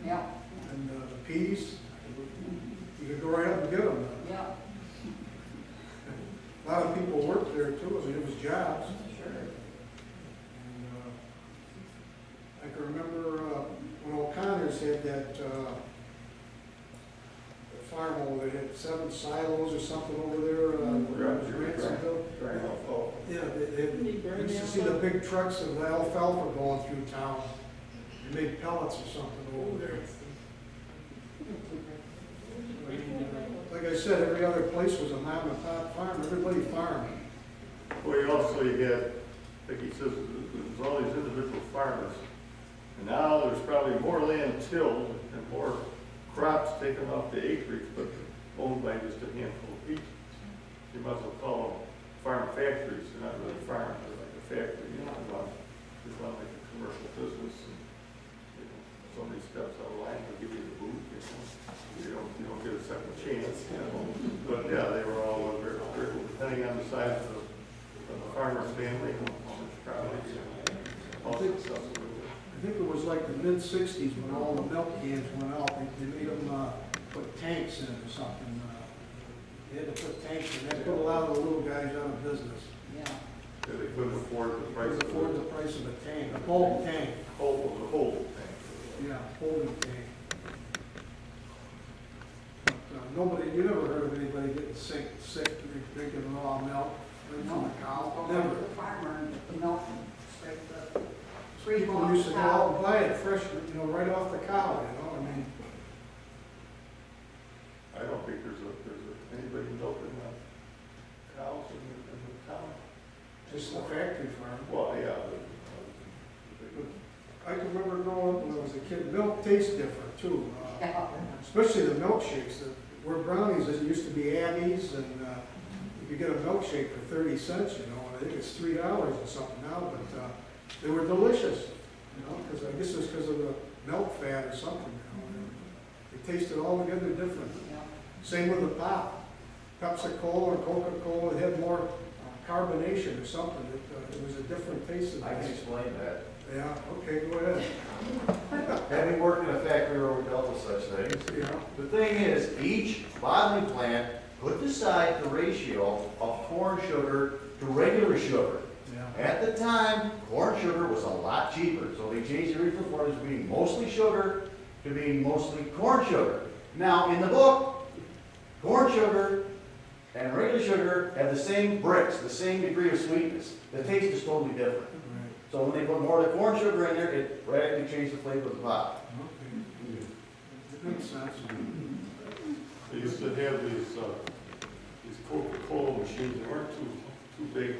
Speaker 2: Yeah,
Speaker 4: And uh, the peas, you could go right up and get them.
Speaker 2: yeah,
Speaker 4: A lot of people worked there too, I mean, it was jobs.
Speaker 2: sure.
Speaker 4: And, uh, I can remember uh, when O'Connor's had that uh, farm over there, had seven silos or something over there, uh,
Speaker 5: Yeah, sure,
Speaker 4: Ransomville.
Speaker 5: Dry alfalfa.
Speaker 4: Yeah, they, they,
Speaker 7: Didn't he burn
Speaker 4: used to see the big trucks of alfalfa going through town. They made pellets or something over there. Like I said, every other place was a mom and pop farm, everybody farmed.
Speaker 5: Well, you also you had, like he says, there's all these individual farmers. And now there's probably more land tilled and more crops taken off the acreage, but owned by just a handful of people. You might as well call them farm factories, they're not really farms, they're like a factory, you want like a commercial business. and you know, Somebody steps out of line, they'll give you the boot, you know, you don't, you don't get a second chance, you know. But yeah, they were all, very, very, depending on the size of the of the farmer's family, how much property, you know, all.
Speaker 4: I think it was like the mid sixties when all the milk cans went out, they, they made them, uh, put tanks in or something. uh, They had to put tanks in, that put a lot of the little guys out of business.
Speaker 2: Yeah,
Speaker 5: Yeah, They couldn't afford the price
Speaker 4: Couldn't
Speaker 5: of
Speaker 4: afford
Speaker 5: the
Speaker 4: the price of a tank, a bulk tank,
Speaker 5: whole, the whole thing.
Speaker 4: yeah, holding tank. But, uh, Nobody, you never heard of anybody getting sick, sick, drinking raw milk from a cow, never.
Speaker 2: the farmer the milk and straight the free
Speaker 4: People used to go out and buy it fresh, you know, right off the cow, you know, I mean,
Speaker 5: I don't think there's a, there's a, anybody milking the cows in the, in the town.
Speaker 4: just the factory farm.
Speaker 5: Well, yeah, but, uh,
Speaker 4: I can remember growing up when I was a kid, milk tastes different too. uh,
Speaker 2: Yeah,
Speaker 4: Especially the milkshakes, that were brownies, it used to be Abby's and, uh, you could get a milkshake for thirty cents, you know, and I think it's three dollars or something now, but, uh, they were delicious, you know, because I guess it's because of the milk fat or something, you know. They tasted altogether different.
Speaker 2: yeah.
Speaker 4: Same with the pop. Pepsi-Cola or Coca-Cola, it had more uh, carbonation or something, it, uh, it was a different taste.
Speaker 6: I can explain that.
Speaker 4: Yeah, okay, go ahead.
Speaker 6: Having worked in a factory where we dealt with such things,
Speaker 4: Yeah.
Speaker 6: the thing is, each bottling plant put aside the ratio of corn sugar to regular sugar.
Speaker 4: Yeah.
Speaker 6: At the time, corn sugar was a lot cheaper, so they changed the original formula to being mostly sugar to being mostly corn sugar. Now, in the book, corn sugar and regular sugar have the same Brix, the same degree of sweetness. The taste is totally different.
Speaker 4: Right,
Speaker 6: So when they put more of the corn sugar in there, it radically changed the flavor of the pop.
Speaker 4: okay. It makes sense.
Speaker 5: They used to have these, uh, these Coca-Cola machines, they weren't too, too big,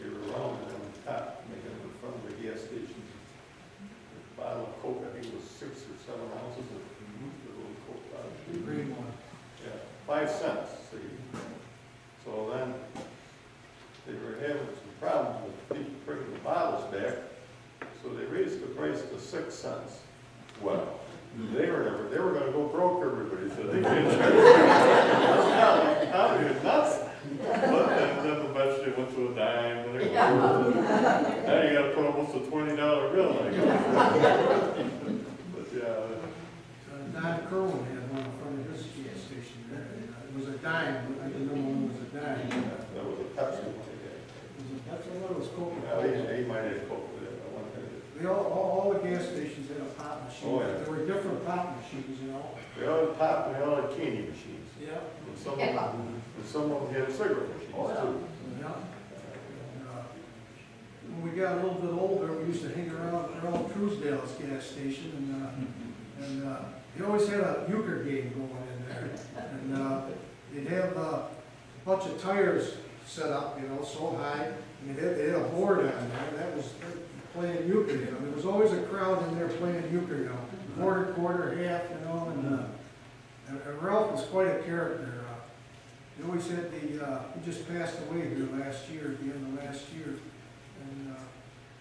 Speaker 5: they were round and on top, making them in front of the gas stations. A Bottle of Coke, I think it was six or seven ounces of, the little Coke bottle.
Speaker 4: The green one.
Speaker 5: Yeah, five cents, see. So then, they were having some problems with people bringing the bottles back, so they raised the price to six cents. Well, they were never, they were gonna go broke, everybody said, they can't charge. How, how, nuts? But then, then went to a dime, and they now you gotta put almost a twenty dollar bill, I guess. But, yeah,
Speaker 4: Uh, Don Kerwin had one in front of his gas station. It was a dime, I didn't know when it was a dime. It
Speaker 5: that was a Pepsi one,
Speaker 4: a- That's what it was called.
Speaker 5: Yeah, they, they might have coped it,
Speaker 4: They all, all, all the gas stations had a pop machine.
Speaker 5: Oh, yeah.
Speaker 4: There were different pop machines, you know?
Speaker 5: they all had pop, they all had candy machines.
Speaker 4: Yeah.
Speaker 5: And some of them, and some of them had cigarette machines
Speaker 6: Oh, yeah.
Speaker 4: Yeah. And, uh, When we got a little bit older, we used to hang around Earl Truesdale's gas station and, uh, and, uh, he always had a euchre game going in there. And, uh, they'd have uh, a bunch of tires set up, you know, so high, and they had, they had a board on there, that was playing euchre, you know. There was always a crowd in there playing euchre, you know, quarter, quarter, half, you know, and, uh, and and Ralph was quite a character. uh, He always had the, uh, he just passed away here last year, at the end of last year. And, uh,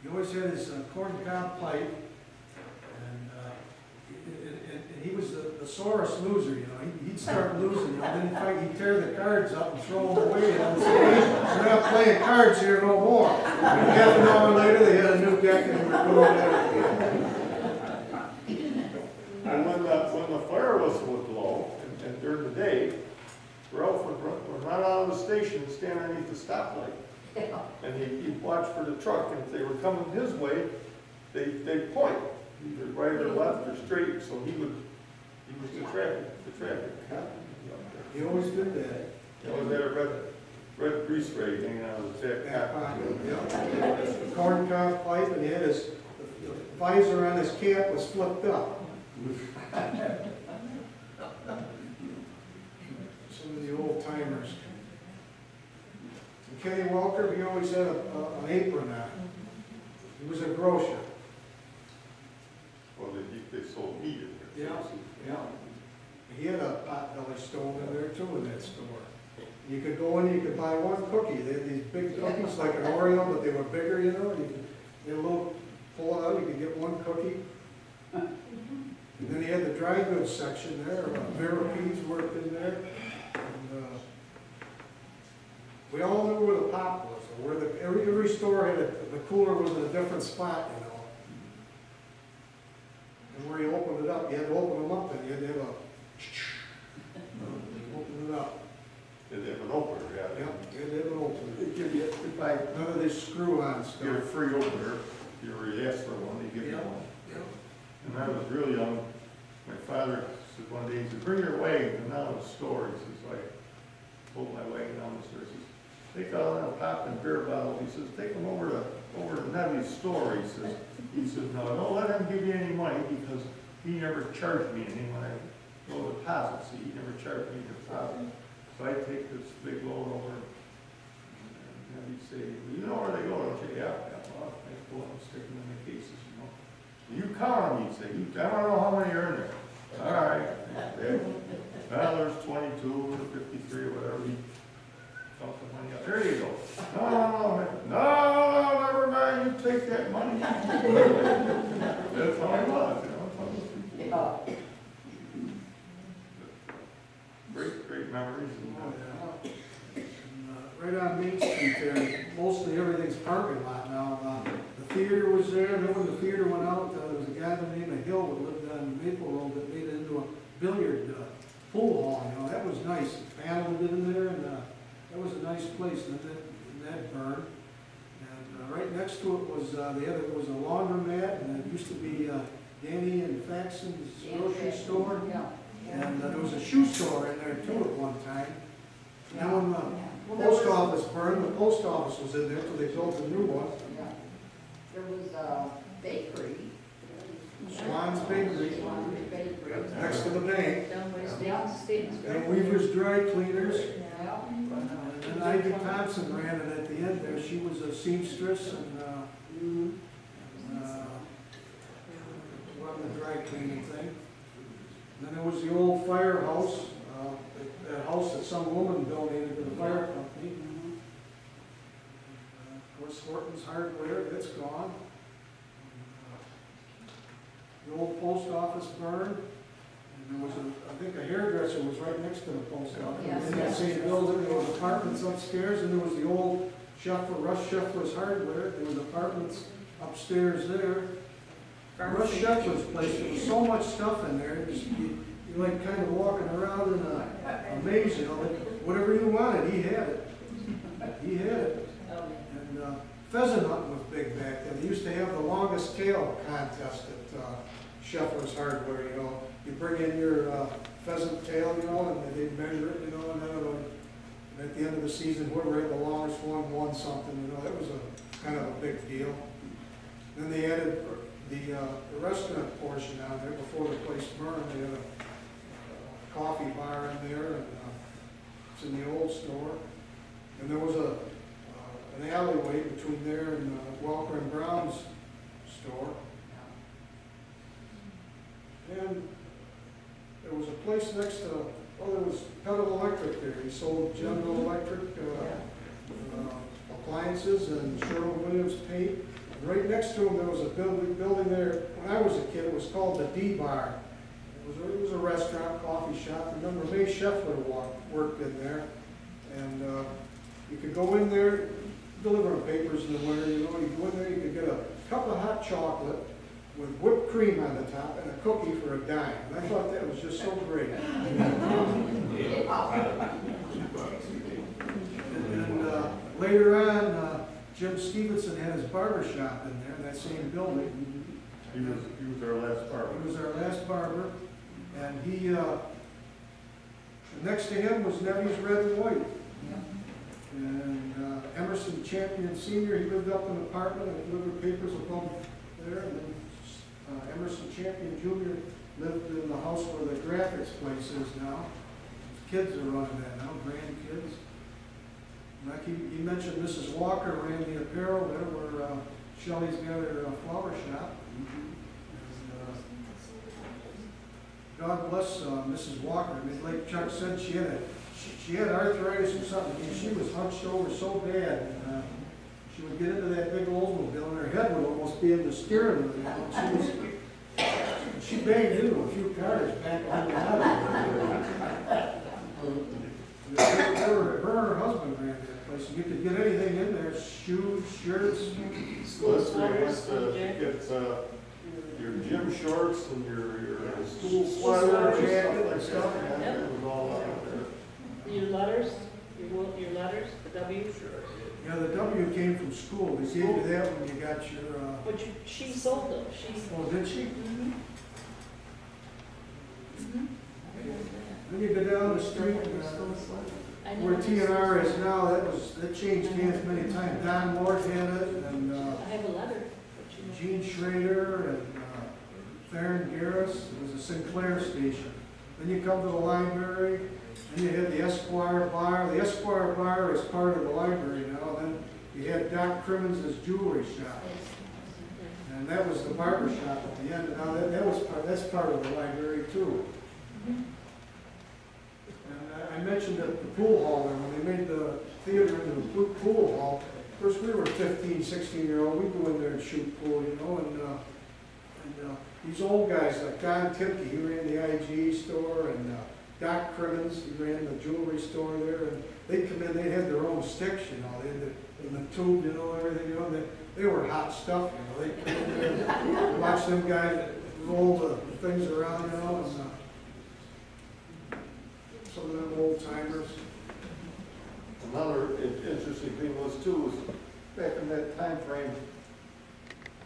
Speaker 4: he always had his uh, corn cob pipe, and, uh, and, and- he was the, the sorest loser, you know, He'd- he'd start losing, you know, then he'd he'd tear the cards up and throw them away, and say, "Hey, we're not playing cards here no more. And half an hour later, they had a new deck and going at it again.
Speaker 5: And when the, when the fire whistle would blow, and- and during the day, Ralph would run, would run out of the station and stand underneath the stoplight. And he'd, he'd watch for the truck, and if they were coming his way, they, they'd point, either right or left or straight, so he would, he was the traffic, the traffic cop.
Speaker 4: He always did that.
Speaker 5: He always had a red, red grease ray hanging out of his back
Speaker 4: Back
Speaker 5: pocket.
Speaker 4: pocket, yeah. Corn cob pipe, and he had his, the visor on his cap was flipped up. Some of the old timers. And Kenny Walker, he always had a, a- an apron on. He was a grocer.
Speaker 5: Well, they, they sold meat in there.
Speaker 4: Yeah. yeah. He had a potbelly stove in there too in that store. You could go in, you could buy one cookie. They had these big cookies like an Oreo, but they were bigger, you know, you could, they had a little, pull out, you could get one cookie. And then he had the dry goods section there, uh, Vera Pease worked in there. And, uh, We all knew where the pop was, where the, every, every store had a, the cooler was in a different spot, you know. And where you opened it up, you had to open them up, and you had to have a, open it up.
Speaker 5: Did they have an opener, yeah?
Speaker 4: Yeah, you had to have an opener.
Speaker 5: They give you, if I
Speaker 4: None of this screw-on stuff.
Speaker 5: get a free opener, you were asked for one, they give you
Speaker 4: Yeah.
Speaker 5: one. When I was real young, my father said one day, he said, bring your wagon down to the store. He says, so I pulled my wagon down the stairs. He says, take all them pop and beer bottles. He says, take them over to, over to Nevy's store. He says, he says, no, don't let him give you any money because he never charged me anything when I go deposit. See, he never charged me deposit. So I take this big load over and he'd say, you know where they go, don't you? Yeah, yeah, well, I pull them, stick them in the cases, you know. You count them, he'd say, you, I don't know how many are in there. All right. Okay. Well, there's twenty-two or fifty-three or whatever, he counts the money out, there you go. No, no, no, no, never mind, you take that money. That's how I was, you know, that's how those. Great, great memories. and,
Speaker 4: Oh,
Speaker 5: uh,
Speaker 4: yeah. And, uh, Right on Main Street there, mostly everything's parking lot now. Uh, The theater was there, and then when the theater went out, uh, there was a guy by the name of Hill that lived on Maple Road that made it into a billiard uh, pool hall, you know, that was nice. Paddled it in there, and uh, that was a nice place, and that, and that burned. And uh, right next to it was, uh, the other, was a laundromat, and it used to be uh, Danny and Faxon's grocery store. And uh, there was a shoe store in there too at one time. Now when the post office burned, the post office was in there till they built a new one.
Speaker 2: There was a bakery.
Speaker 4: Swan's Bakery,
Speaker 2: Swan's Bakery.
Speaker 4: next to the bank,
Speaker 7: Down by Stanton's, Stanton's.
Speaker 4: and Weaver's Dry Cleaners.
Speaker 2: Yeah.
Speaker 4: And then Ivy Thompson ran it at the end there. She was a seamstress and, uh, uh, run the dry cleaning thing. And then there was the old firehouse, uh, that- house that some woman donated to the fire company. Course, Horton's Hardware, it's gone. The old post office burned, and there was a, I think a hairdresser was right next to the post office.
Speaker 2: Yes,
Speaker 4: In that
Speaker 2: yes.
Speaker 4: same building, there was apartments upstairs, and there was the old Scheffler, Russ Scheffler's Hardware, there was apartments upstairs there. Russ Scheffler's place, there was so much stuff in there, you, you like kind of walking around in a maze, you know, whatever you wanted, he had it. He had it. Pheasant hunting was big back then. They used to have the longest tail contest at uh, Scheffler's Hardware, you know. You bring in your uh, pheasant tail, you know, and they measure it, you know, and then would, and at the end of the season, whoever had the longest one won something, you know. That was a, kind of a big deal. Then they added the uh, the restaurant portion down there before the place burned. They had a uh, coffee bar in there, and uh, it's in the old store. And there was a, an alleyway between there and uh, Walker and Brown's store. And there was a place next to, oh, there was Pedal Electric there. He sold General Electric uh, uh, appliances and Sherwin-Williams paint. And Right next to him, there was a building, building there, when I was a kid, it was called the D-Bar. It was, it was a restaurant, coffee shop. Remember, May Scheffler walked, worked in there. And uh, you could go in there, delivering papers in the winter, you know, you go in there, you could get a cup of hot chocolate with whipped cream on the top and a cookie for a dime. And I thought that was just so great. And uh, later on, uh, Jim Stevenson had his barber shop in there, in that same building.
Speaker 5: He was, he was our last barber.
Speaker 4: He was our last barber, and he, uh, next to him was Nevy's Red and White. And uh, Emerson Champion Senior, he lived up in an apartment and delivered papers above there. And then uh, Emerson Champion Junior lived in the house where the graphics place is now. Kids are running that now, grandkids. Like he, he mentioned Mrs. Walker ran the apparel there where uh, Shelley's got her uh, flower shop. And, uh, God bless uh, Mrs. Walker. I mean, like Chuck said, she had a, she, had arthritis or something. Mean, she was hunched over so bad. And, uh, she would get into that big Oldsmobile and her head would almost be in the steering wheel. Know? She was, she banged into a few cars back on the highway. Her, her, and her husband ran that place. You could get anything in there, shoes, shirts.
Speaker 7: School
Speaker 5: That's where you
Speaker 7: sweaters,
Speaker 5: to get, uh, your gym shorts and your, your school sweater and stuff like
Speaker 4: Stuff.
Speaker 5: that. Yeah, It was all out there.
Speaker 7: Your letters, your, your letters, the W,
Speaker 4: Yeah, the W came from school. They gave you that when you got your, uh,
Speaker 7: which you- she sold them, she.
Speaker 4: oh, did she? Then you go down the street, uh,
Speaker 7: I
Speaker 4: where
Speaker 7: never-
Speaker 4: T and R is now, that was, that changed hands many times. Don Moore had it, and, uh,
Speaker 7: I have a letter, but you.
Speaker 4: Gene Schrader, and, uh, Theron Garris, it was a Sinclair station. Then you come to the library, then you had the Esquire Bar, the Esquire Bar is part of the library now, then you had Doc Crimmins' jewelry shop. And that was the barber shop at the end, now that, that was, part that's part of the library too. And I- mentioned that the pool hall, there, when they made the theater into a pool- hall, of course, we were 15, 16 year old, we'd go in there and shoot pool, you know, and, uh, and, uh, these old guys, like Don Timke, he ran the IG store, and, uh, Doc Crimmins, he ran the jewelry store there, and they'd come in, they had their own sticks, you know, they had the, the tube, you know, everything, you know, they, they were hot stuff, you know, they'd come in there, and watch them guys roll the things around, you know, and, uh, some of them old timers.
Speaker 5: Another interesting thing was too, was back in that time frame,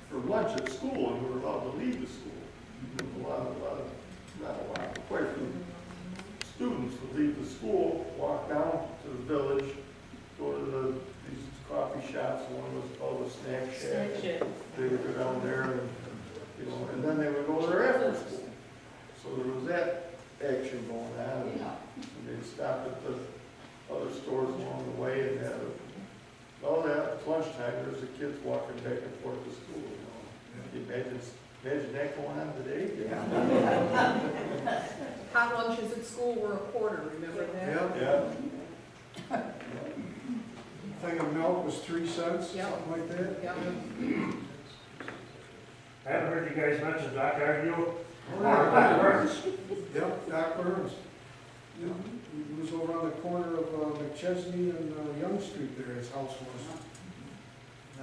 Speaker 5: for lunch at school, you were allowed to leave the school. A lot, a lot, not a lot, quite a few students would leave the school, walk down to the village, go to the, these coffee shops, one was called the Snack Shack.
Speaker 7: Snatch it.
Speaker 5: They would go down there and, you know, and then they would go there after school. So there was that action going on. and They'd stop at the other stores along the way and have, a- all that, lunchtime, there's the kids walking back and forth to school, you know. You Imagine, imagine that going on today?
Speaker 3: Hot lunches at school were a quarter, remember that?
Speaker 4: Yeah,
Speaker 5: Yeah.
Speaker 4: thing of milk was three cents,
Speaker 3: Yeah.
Speaker 4: something like that.
Speaker 3: Yeah.
Speaker 8: I haven't heard you guys mention Doc Agnew.
Speaker 4: Yep, Doc Burns. Yeah. he was over on the corner of uh, McChesney and uh, Young Street there, his house was.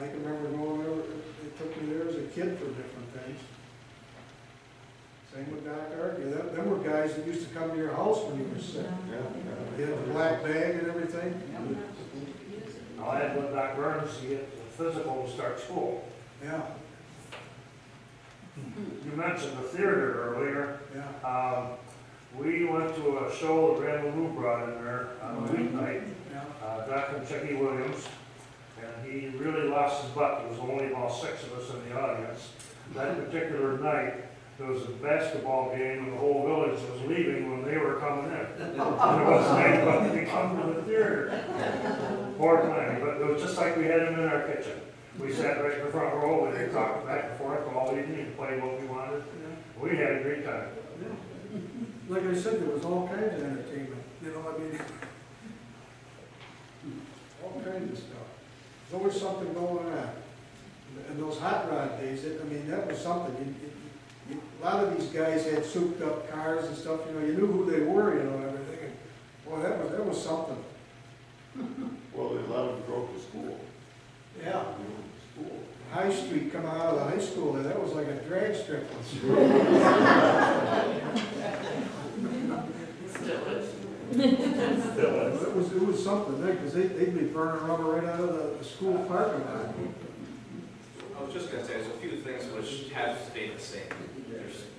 Speaker 4: I can remember going there, they took me there as a kid for different things. Same with Doc Argy, them, them were guys that used to come to your house when you were sick. He had the black bag and everything.
Speaker 8: I had with Doc Burns to get the physical to start school.
Speaker 4: Yeah,
Speaker 8: You mentioned the theater earlier.
Speaker 4: yeah,
Speaker 8: Um, we went to a show that Randall Lou brought in there on a weeknight,
Speaker 4: yeah.
Speaker 8: uh, Doc and Chucky Williams. And he really lost his butt. There was only about six of us in the audience. That particular night, there was a basketball game and the whole village was leaving when they were coming in. And it wasn't anybody to come to the theater. Poor thing, but it was just like we had him in our kitchen. We sat right in the front row and they talked back and forth all evening and played what we wanted. We had a great time.
Speaker 4: Like I said, there was all kinds of entertainment, you know, I mean, all kinds of stuff. There's always something going on. And those hot rod days, it- I mean, that was something. You- you- you- A lot of these guys had souped up cars and stuff, you know, you knew who they were, you know, and everything. And, Boy, that was, that was something.
Speaker 5: Well, they let them go to school.
Speaker 4: Yeah.
Speaker 5: School.
Speaker 4: High Street coming out of the high school, there, that was like a drag strip. It was, it was something, there, because they, they'd be burning rubber right out of the- the school parking lot.
Speaker 1: I was just gonna say, there's a few things which have stayed the same.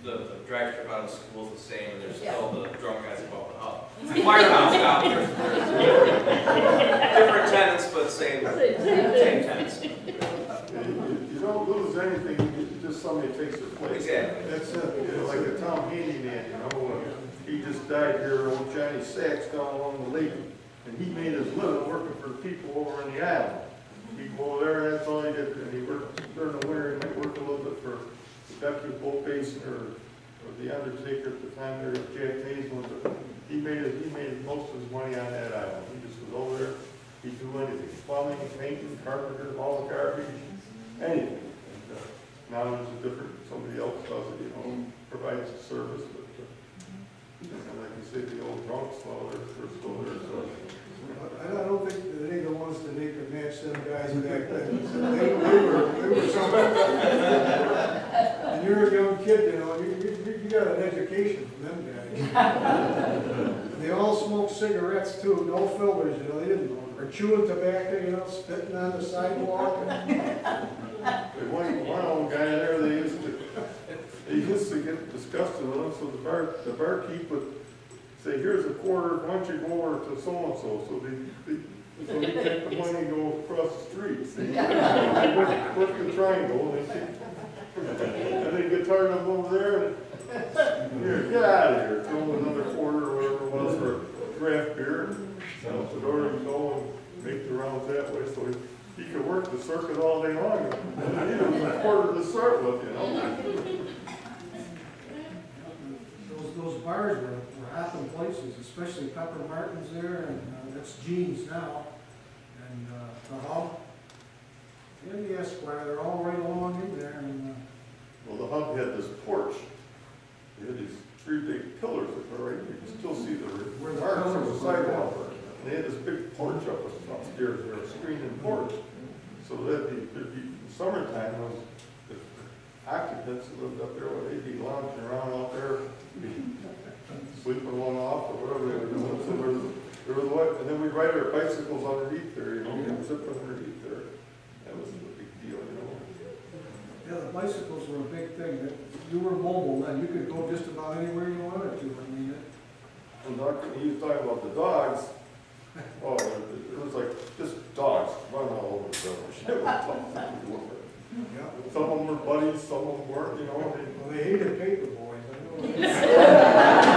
Speaker 1: There's the, the drag strip out of school is the same, and there's still the drunk guys above the hub. Firehouse out, there's, there's different, different tenants, but same, same tenants.
Speaker 5: You, you- you don't lose anything, you just somebody takes their place.
Speaker 1: Exactly.
Speaker 4: That's
Speaker 5: You
Speaker 4: it.
Speaker 5: know, like the town handyman, you know, uh, he just died here, old Johnny Sachs down along the lake, and he made his living working for people over in the island. He'd go over there, that's all he did, and he worked during the winter, he might work a little bit for boat basin or, or the undertaker at the time there, Jack Hazel, but he made it, he made most of his money on that island. He just was over there, he'd anything, plumbing, painting, carpenter, all the garbage, anything. And, uh, Now there's a different, somebody else does it, you know, provides the service, but, uh, and like you say, the old drunks, well, they're, still there, so.
Speaker 4: I don't think that they the ones that they could match them guys back then. They, they were, they were something. And you're a young kid, you know, you, you, you got an education from them guys. They all smoked cigarettes too, no filters, you know, they didn't, or chewing tobacco, you know, spitting on the sidewalk.
Speaker 5: But one, one old guy there, they used to, they used to get disgusted with him, so the bar, the barkeep would say, here's a quarter, why don't you go over to so-and-so, so they, they, so they take the money and go across the street, see? They work, work the triangle, and they take, and get tired of over there, and, here, get out of here, throw another quarter or whatever it was for draft beer, send out the door and go and make the rounds that way, so he, he could work the circuit all day long, and he didn't a quarter to start with, you know?
Speaker 4: Those, those bars were, were happen places, especially Pepper Martin's there, and uh, that's Jeans now. And, uh, the Hub, and the Esquire, they're all right along in there, and, uh,
Speaker 5: Well, the hub had this porch, they had these three big pillars that were right, you can still see the
Speaker 4: Where the
Speaker 5: marks on the sidewalk. And they had this big porch up upstairs, there, a screen screened porch. So that the, there'd be, summertime, those the occupants that lived up there, well, they'd be lounging around out there, sleeping one off or whatever they were doing. So there was, there was what, and then we'd ride our bicycles underneath there, you know, and zip underneath there. That was a big deal, you know.
Speaker 4: Yeah, the bicycles were a big thing. That- You were mobile then, you could go just about anywhere you wanted to, I mean, it-
Speaker 5: And Doc, he was talking about the dogs, oh, it it was like just dogs running all over the village. It was tough.
Speaker 4: yeah.
Speaker 5: Some of them were buddies, some of them weren't, you know,
Speaker 4: Well, they hated paper boys, I know.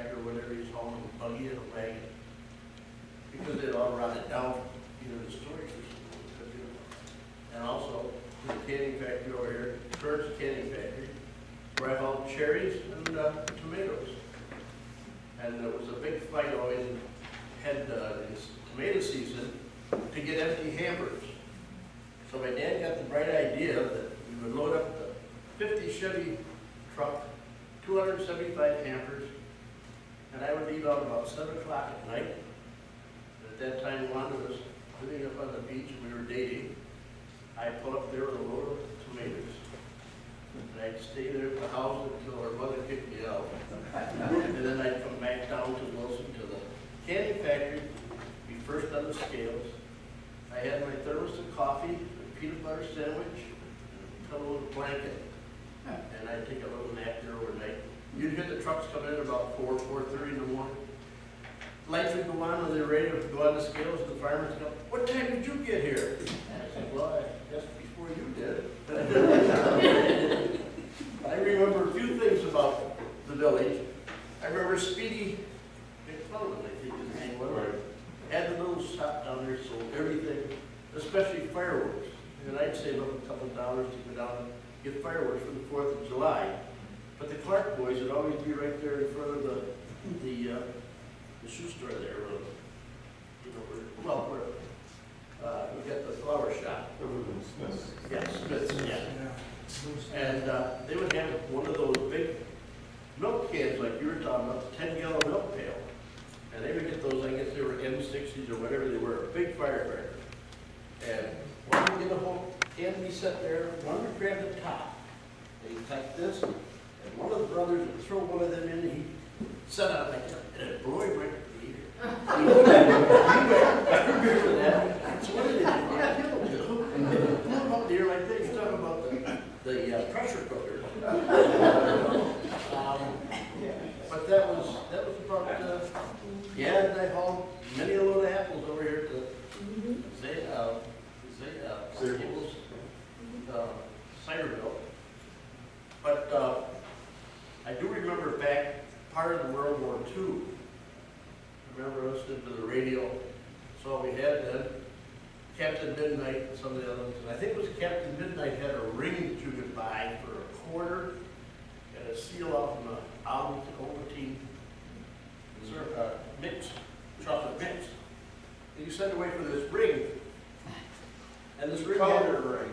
Speaker 9: tractor, whatever he's hauling, a buggy and a wagon. Because they'd all it down, you know, the storage or something. And also, the canning factory over here, Kurt's Canning Factory, where I hauled cherries and uh, tomatoes. And there was a big fight always, had uh, this tomato season, to get empty hampers. So my dad got the bright idea that we would load up the fifty Chevy truck, two hundred and seventy-five hampers, and I would leave out about seven o'clock at night. At that time, Wanda was living up on the beach, and we were dating. I'd pull up there with a load of tomatoes. And I'd stay there at the house until her mother kicked me out. And then I'd come back down to Wilson to the canning factory, be first on the scales. I had my thermos of coffee, a peanut butter sandwich, and a a blanket. And I'd take a little nap there overnight. You'd hear the trucks come in about four, four-thirty in the morning. Lights would go on when they were ready to go on the scales, the farmers go, what time did you get here? I said, well, I guess before you did. I remember a few things about the village. I remember Speedy McClellan, I think his name was. Had the little shop down there, sold everything, especially fireworks. And I'd save up a couple of dollars to go down and get fireworks for the Fourth of July. But the Clark boys would always be right there in front of the, the, uh, the shoe store there, you know, where, well, where, uh, we got the flower shop. Yeah, Smith's, yeah. And, uh, they would have one of those big milk cans like you were talking about, the ten gallon milk pail. And they would get those, I guess they were M sixties or whatever they were, a big firecracker. And one would get a whole can be set there, one would grab the top. He'd take this, and one of the brothers would throw one of them in, and he'd set out like that, and it blew him right in the ear. He I remember that. So what did they do? Yeah, with a and they blew him up the ear like this, you're talking about the, the uh, pressure cooker. Um, But that was, that was about, uh, yeah, and I hauled many a load of apples over here to, say, uh, say, uh, uh, Ciderville. But, uh, I do remember back, part of the World War II, I remember listening to the radio, so we had then, Captain Midnight and some of the others, and I think it was Captain Midnight had a ring that you could buy for a quarter, and a seal off from a Aldi Ovaltine, sir, uh, mix, chocolate mix. And you sent away for this ring. And this ring had.
Speaker 5: Decoder ring,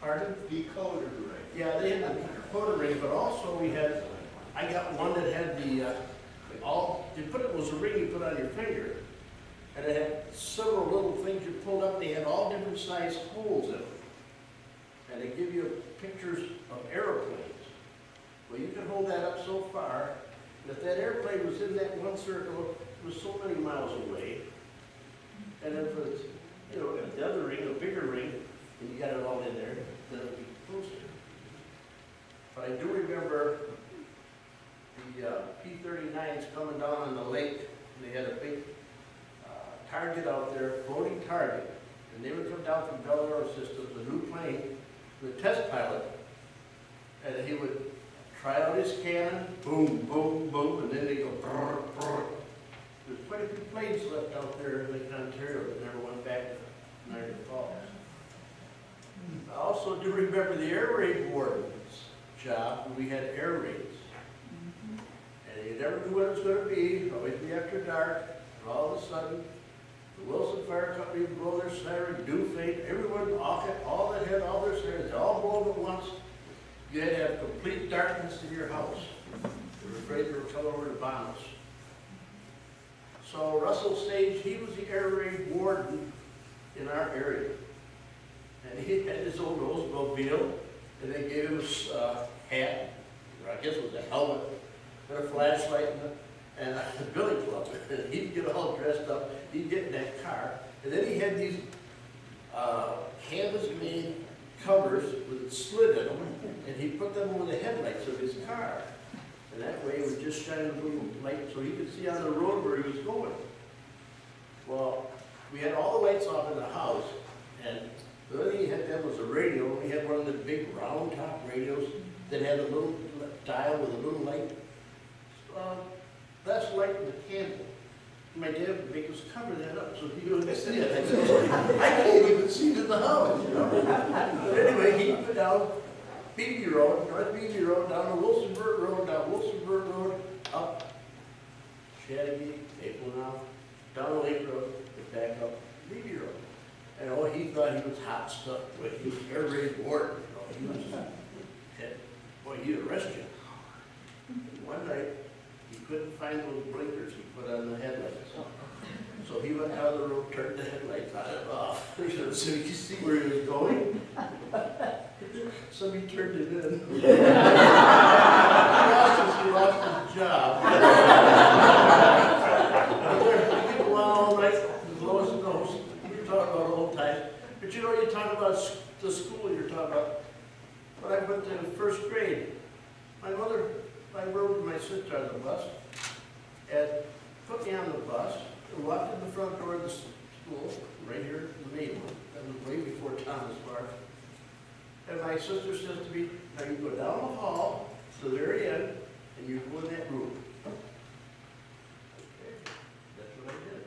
Speaker 9: Pardon?
Speaker 5: decoder ring.
Speaker 9: Yeah, they had the decoder ring, but also we had, I got one that had the, uh, all, you put it, was a ring you put on your finger. And it had several little things you pulled up, they had all different sized holes in them. And they give you pictures of airplanes. Well, you could hold that up so far, and if that airplane was in that one circle, it was so many miles away. And then for, the, you know, the other ring, a bigger ring, and you got it all in there, then it would be closer. But I do remember the uh, P-39s coming down on the lake, and they had a big uh, target out there, floating target, and they would come down from Bell Aero Systems, a new plane, with a test pilot, and he would try out his cannon, boom, boom, boom, and then they go brr, brr. There's quite a few planes left out there in Lake Ontario that never went back to Niagara Falls. I also do remember the air raid warden's job, when we had air raids. when it's gonna be, always be after dark, and all of a sudden, the Wilson Fire Company would blow their siren, do fade, everyone, all, had- all that had all their sirens, they all blow at once. You had to have complete darkness in your house. They were afraid they were coming over to bomb us. So Russell Stage, he was the air raid warden in our area. And he had his old Oldsmobile, and they gave him a s- uh, hat, or I guess it was a helmet, and a flashlight, and a, and a billy club. And he'd get all dressed up, he'd get in that car, and then he had these, uh, canvas-made covers with a slit in them, and he put them over the headlights of his car. And that way it would just shine a little light so he could see on the road where he was going. Well, we had all the lights off in the house, and the only thing he had then was a radio. We had one of the big round top radios that had a little dial with a little light. Uh, That's light in the candle. My dad would make us cover that up so he wouldn't see it. I can't even see it in the house, you know? But anyway, he'd go down Beebe Road, North Beebe Road, down to Wilson-Burt Road, down Wilson-Burt Road, up Chattagy, Maple now, down Lake Road, and back up Beebe Road. And oh, he thought he was hot stuff, but he was air raid warden, you know, he was, boy, he'd arrest you. One night, he couldn't find those blinkers he put on the headlights. So he went out of the road, turned the headlights on and off, so he could see where he was going. Somebody turned it in. He lost his, he lost his job. We go all night, as it goes, we talk about old times. But you know, you talk about the school you're talking about. When I went to first grade, my mother, I rode with my sister on the bus, and put me on the bus, and walked in the front door of the school, right here in the main one, that was way before Thomas Park. And my sister says to me, now you go down the hall to the very end, and you go in that room. Okay, That's what I did.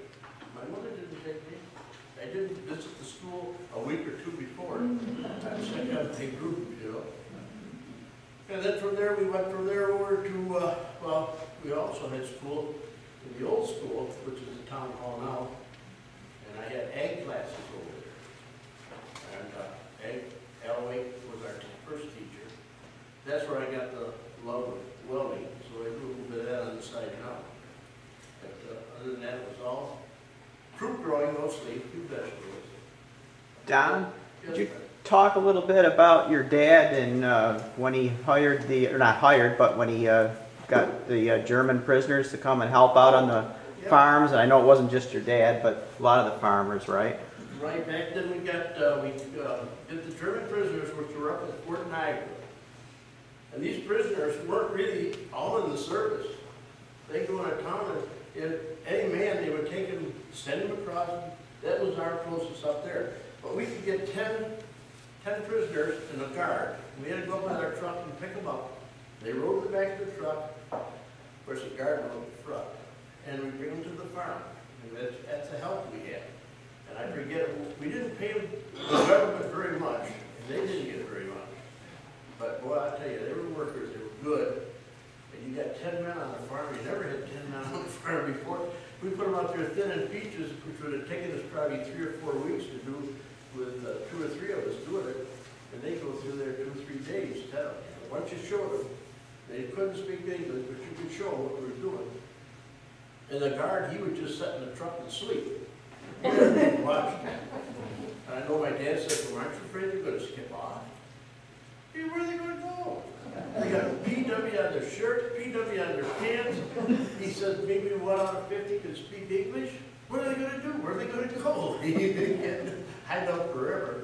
Speaker 9: My mother didn't take me. I didn't visit the school a week or two before. I was like a big group, you know. And then from there, we went from there over to, uh, well, we also had school in the old school, which is the town hall now. And I had ag classes over there. And, uh, ag, Elway was our first teacher. That's where I got the love of welding, so I do a little bit of that on the side now. But, uh, other than that, it was all fruit growing mostly, few vegetables.
Speaker 10: Don,
Speaker 9: Yes,
Speaker 10: you- talk a little bit about your dad and uh, when he hired the, or not hired, but when he uh, got the uh, German prisoners to come and help out on the
Speaker 9: Yeah.
Speaker 10: farms. And I know it wasn't just your dad, but a lot of the farmers, right?
Speaker 9: Right, back then we got, uh, we, uh, did the German prisoners which were up at Fort Niagara. And these prisoners weren't really all in the service. They go in a and, if any man, they would take him, send him across, that was our closest up there. But we could get ten, ten prisoners in a guard. We had to go up with our truck and pick them up. They rode the back of the truck, of course, the guard rode the front, and we bring them to the farm. And that's, that's the help we had. I forget, we didn't pay the government very much, and they didn't get very much. But boy, I tell you, they were workers, they were good. And you got ten men on the farm, you never had ten men on the farm before. We put them out there thinning peaches, which would have taken us probably three or four weeks to do with uh, two or three of us doing it. And they go through there two three days, tell them. Once you showed them, they couldn't speak English, but you could show them what we were doing. And the guard, he would just sit in the truck and sleep. And I know my dad said, well, aren't you afraid they're gonna skip off? Hey, where are they gonna go? They got a PW on their shirt, PW on their pants. He says, maybe one out of fifty can speak English? What are they gonna do? Where are they gonna go? He didn't hide out forever.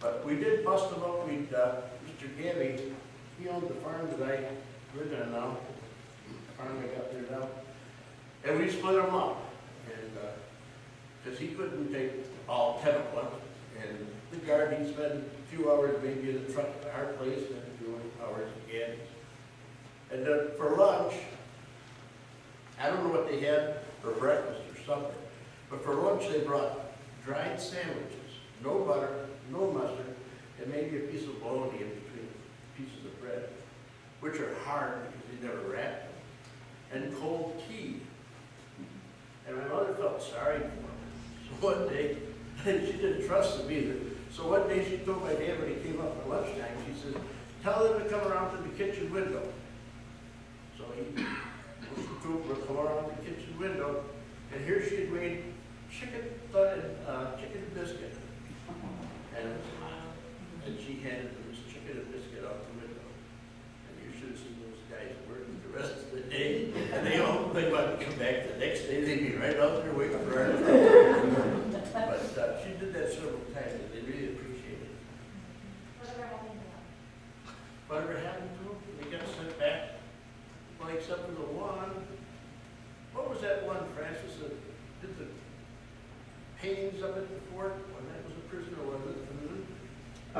Speaker 9: But we did bust them up. We'd, uh, Mr. Gabby, he owned the farm that I live in now. The Farm I got there now. And we split them up. And, uh, because he couldn't take all ten at once. And the guard, he'd spend a few hours maybe in the truck at our place, and a few hours again. And then for lunch, I don't know what they had for breakfast or supper, but for lunch they brought dried sandwiches, no butter, no mustard, and maybe a piece of bologna in between pieces of bread, which are hard because they never wrapped them. and cold tea. And my mother felt sorry for him. One day, and she didn't trust him either. So one day she told my dad when he came up at lunchtime, she says, tell them to come around to the kitchen window. So he, Mr. Cooper would come around the kitchen window, and here she had made chicken, uh, chicken biscuit. And it was hot, and she handed them this chicken and biscuit out the window. And you should have seen those guys working the rest the day, and they all, they wanted to come back the next day, they'd be right out there waiting for her. But, uh, she did that several times, and they really appreciated it. Whatever happened to them, they got sent back, well, except for the one, what was that one, Francis, that did the paintings up at the fort, when that was a prisoner, wasn't it?
Speaker 10: Uh,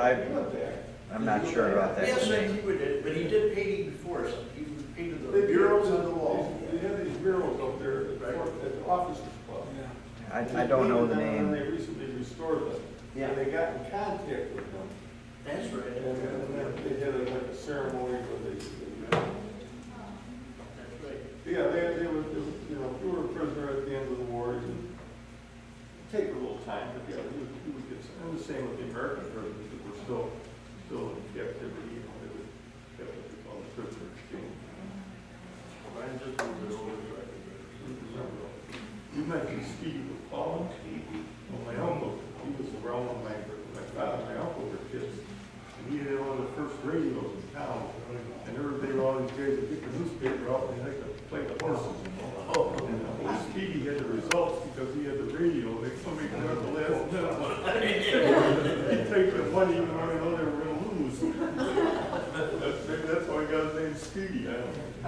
Speaker 10: I, I'm not sure about that.
Speaker 9: Yes, I think did, but he did painting before, so he painted the
Speaker 5: They
Speaker 9: murals on the wall.
Speaker 5: They have these murals up there at the, at the officers club.
Speaker 10: I, I don't know the
Speaker 5: They
Speaker 10: name.
Speaker 5: And they recently restored them.
Speaker 10: Yeah.
Speaker 5: And they got in contact with them.
Speaker 9: That's right.
Speaker 5: And then they had a- like a ceremony where they, they,
Speaker 9: That's right.
Speaker 5: yeah, they, they were, they were, you know, if you were a prisoner at the end of the war, it take a little time, but yeah, you would, you would get some, and the same with the American prisoners that were still, still in captivity, you know, they would have what they call the prisoner exchange.
Speaker 9: Mine just moved it over to right.
Speaker 5: You mentioned Steve McCollum. Well, my uncle, he was around when my, my father, and my uncle were kids. And he had one of the first radios in town. And were, they were all these guys that picked the newspaper out and they like to play the horses.
Speaker 9: Oh,
Speaker 5: And uh, Speedy had the results because he had the radio. They somebody got the last minute. He take the money even though they know they were gonna lose. That's, maybe that's why he got his name Speedy, I don't know.
Speaker 9: And then, uh,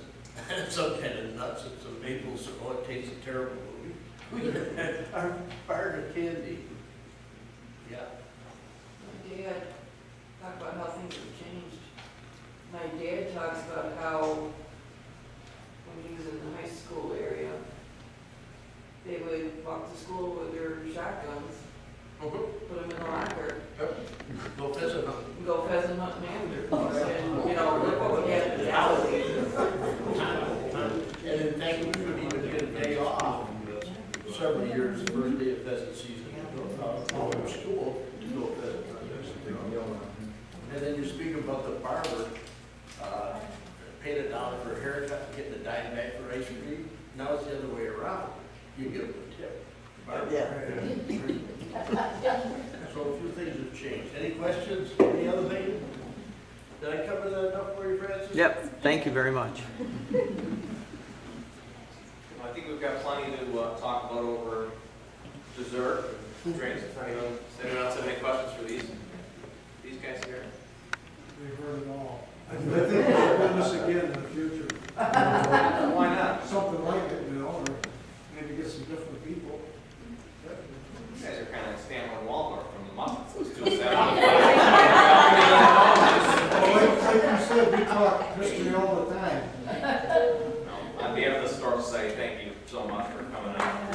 Speaker 9: some kind of nuts and some maple syrup. Oh, it tastes terrible, but we, we had our part of candy. Yeah.
Speaker 2: My dad, talk about how things have changed. My dad talks about how, when he was in the high school area, they would walk to school with their shotguns, put them in the locker,
Speaker 9: Go pheasant hunting.
Speaker 2: go pheasant hunting after. And, you know, look what we had in the alley.
Speaker 9: And in fact, we would even get a day off several years, the first day of pheasant season, uh, from school to go pheasant hunting. And then you speak about the barber, uh, paid a dollar for a haircut, and getting a dime back for ice cream. Now it's the other way around. You give them a tip. Barber. So a few things have changed. Any questions? Any other thing? Did I cover that enough for you, Francis?
Speaker 10: Yep, thank you very much.
Speaker 1: I think we've got plenty to uh, talk about over dessert and drinks. If anyone, anyone else have any questions for these these guys here?
Speaker 4: They've heard it all. I think we'll do this again in the future. Why
Speaker 1: not?
Speaker 4: Something like it, you know, or maybe get some different people.
Speaker 1: Guys are kind of like Statler and Waldorf from the Muppets. Those two Well,
Speaker 4: like, you
Speaker 1: said,
Speaker 4: we talk history all the time.
Speaker 1: No, on behalf of the Stork say thank you so much for coming out.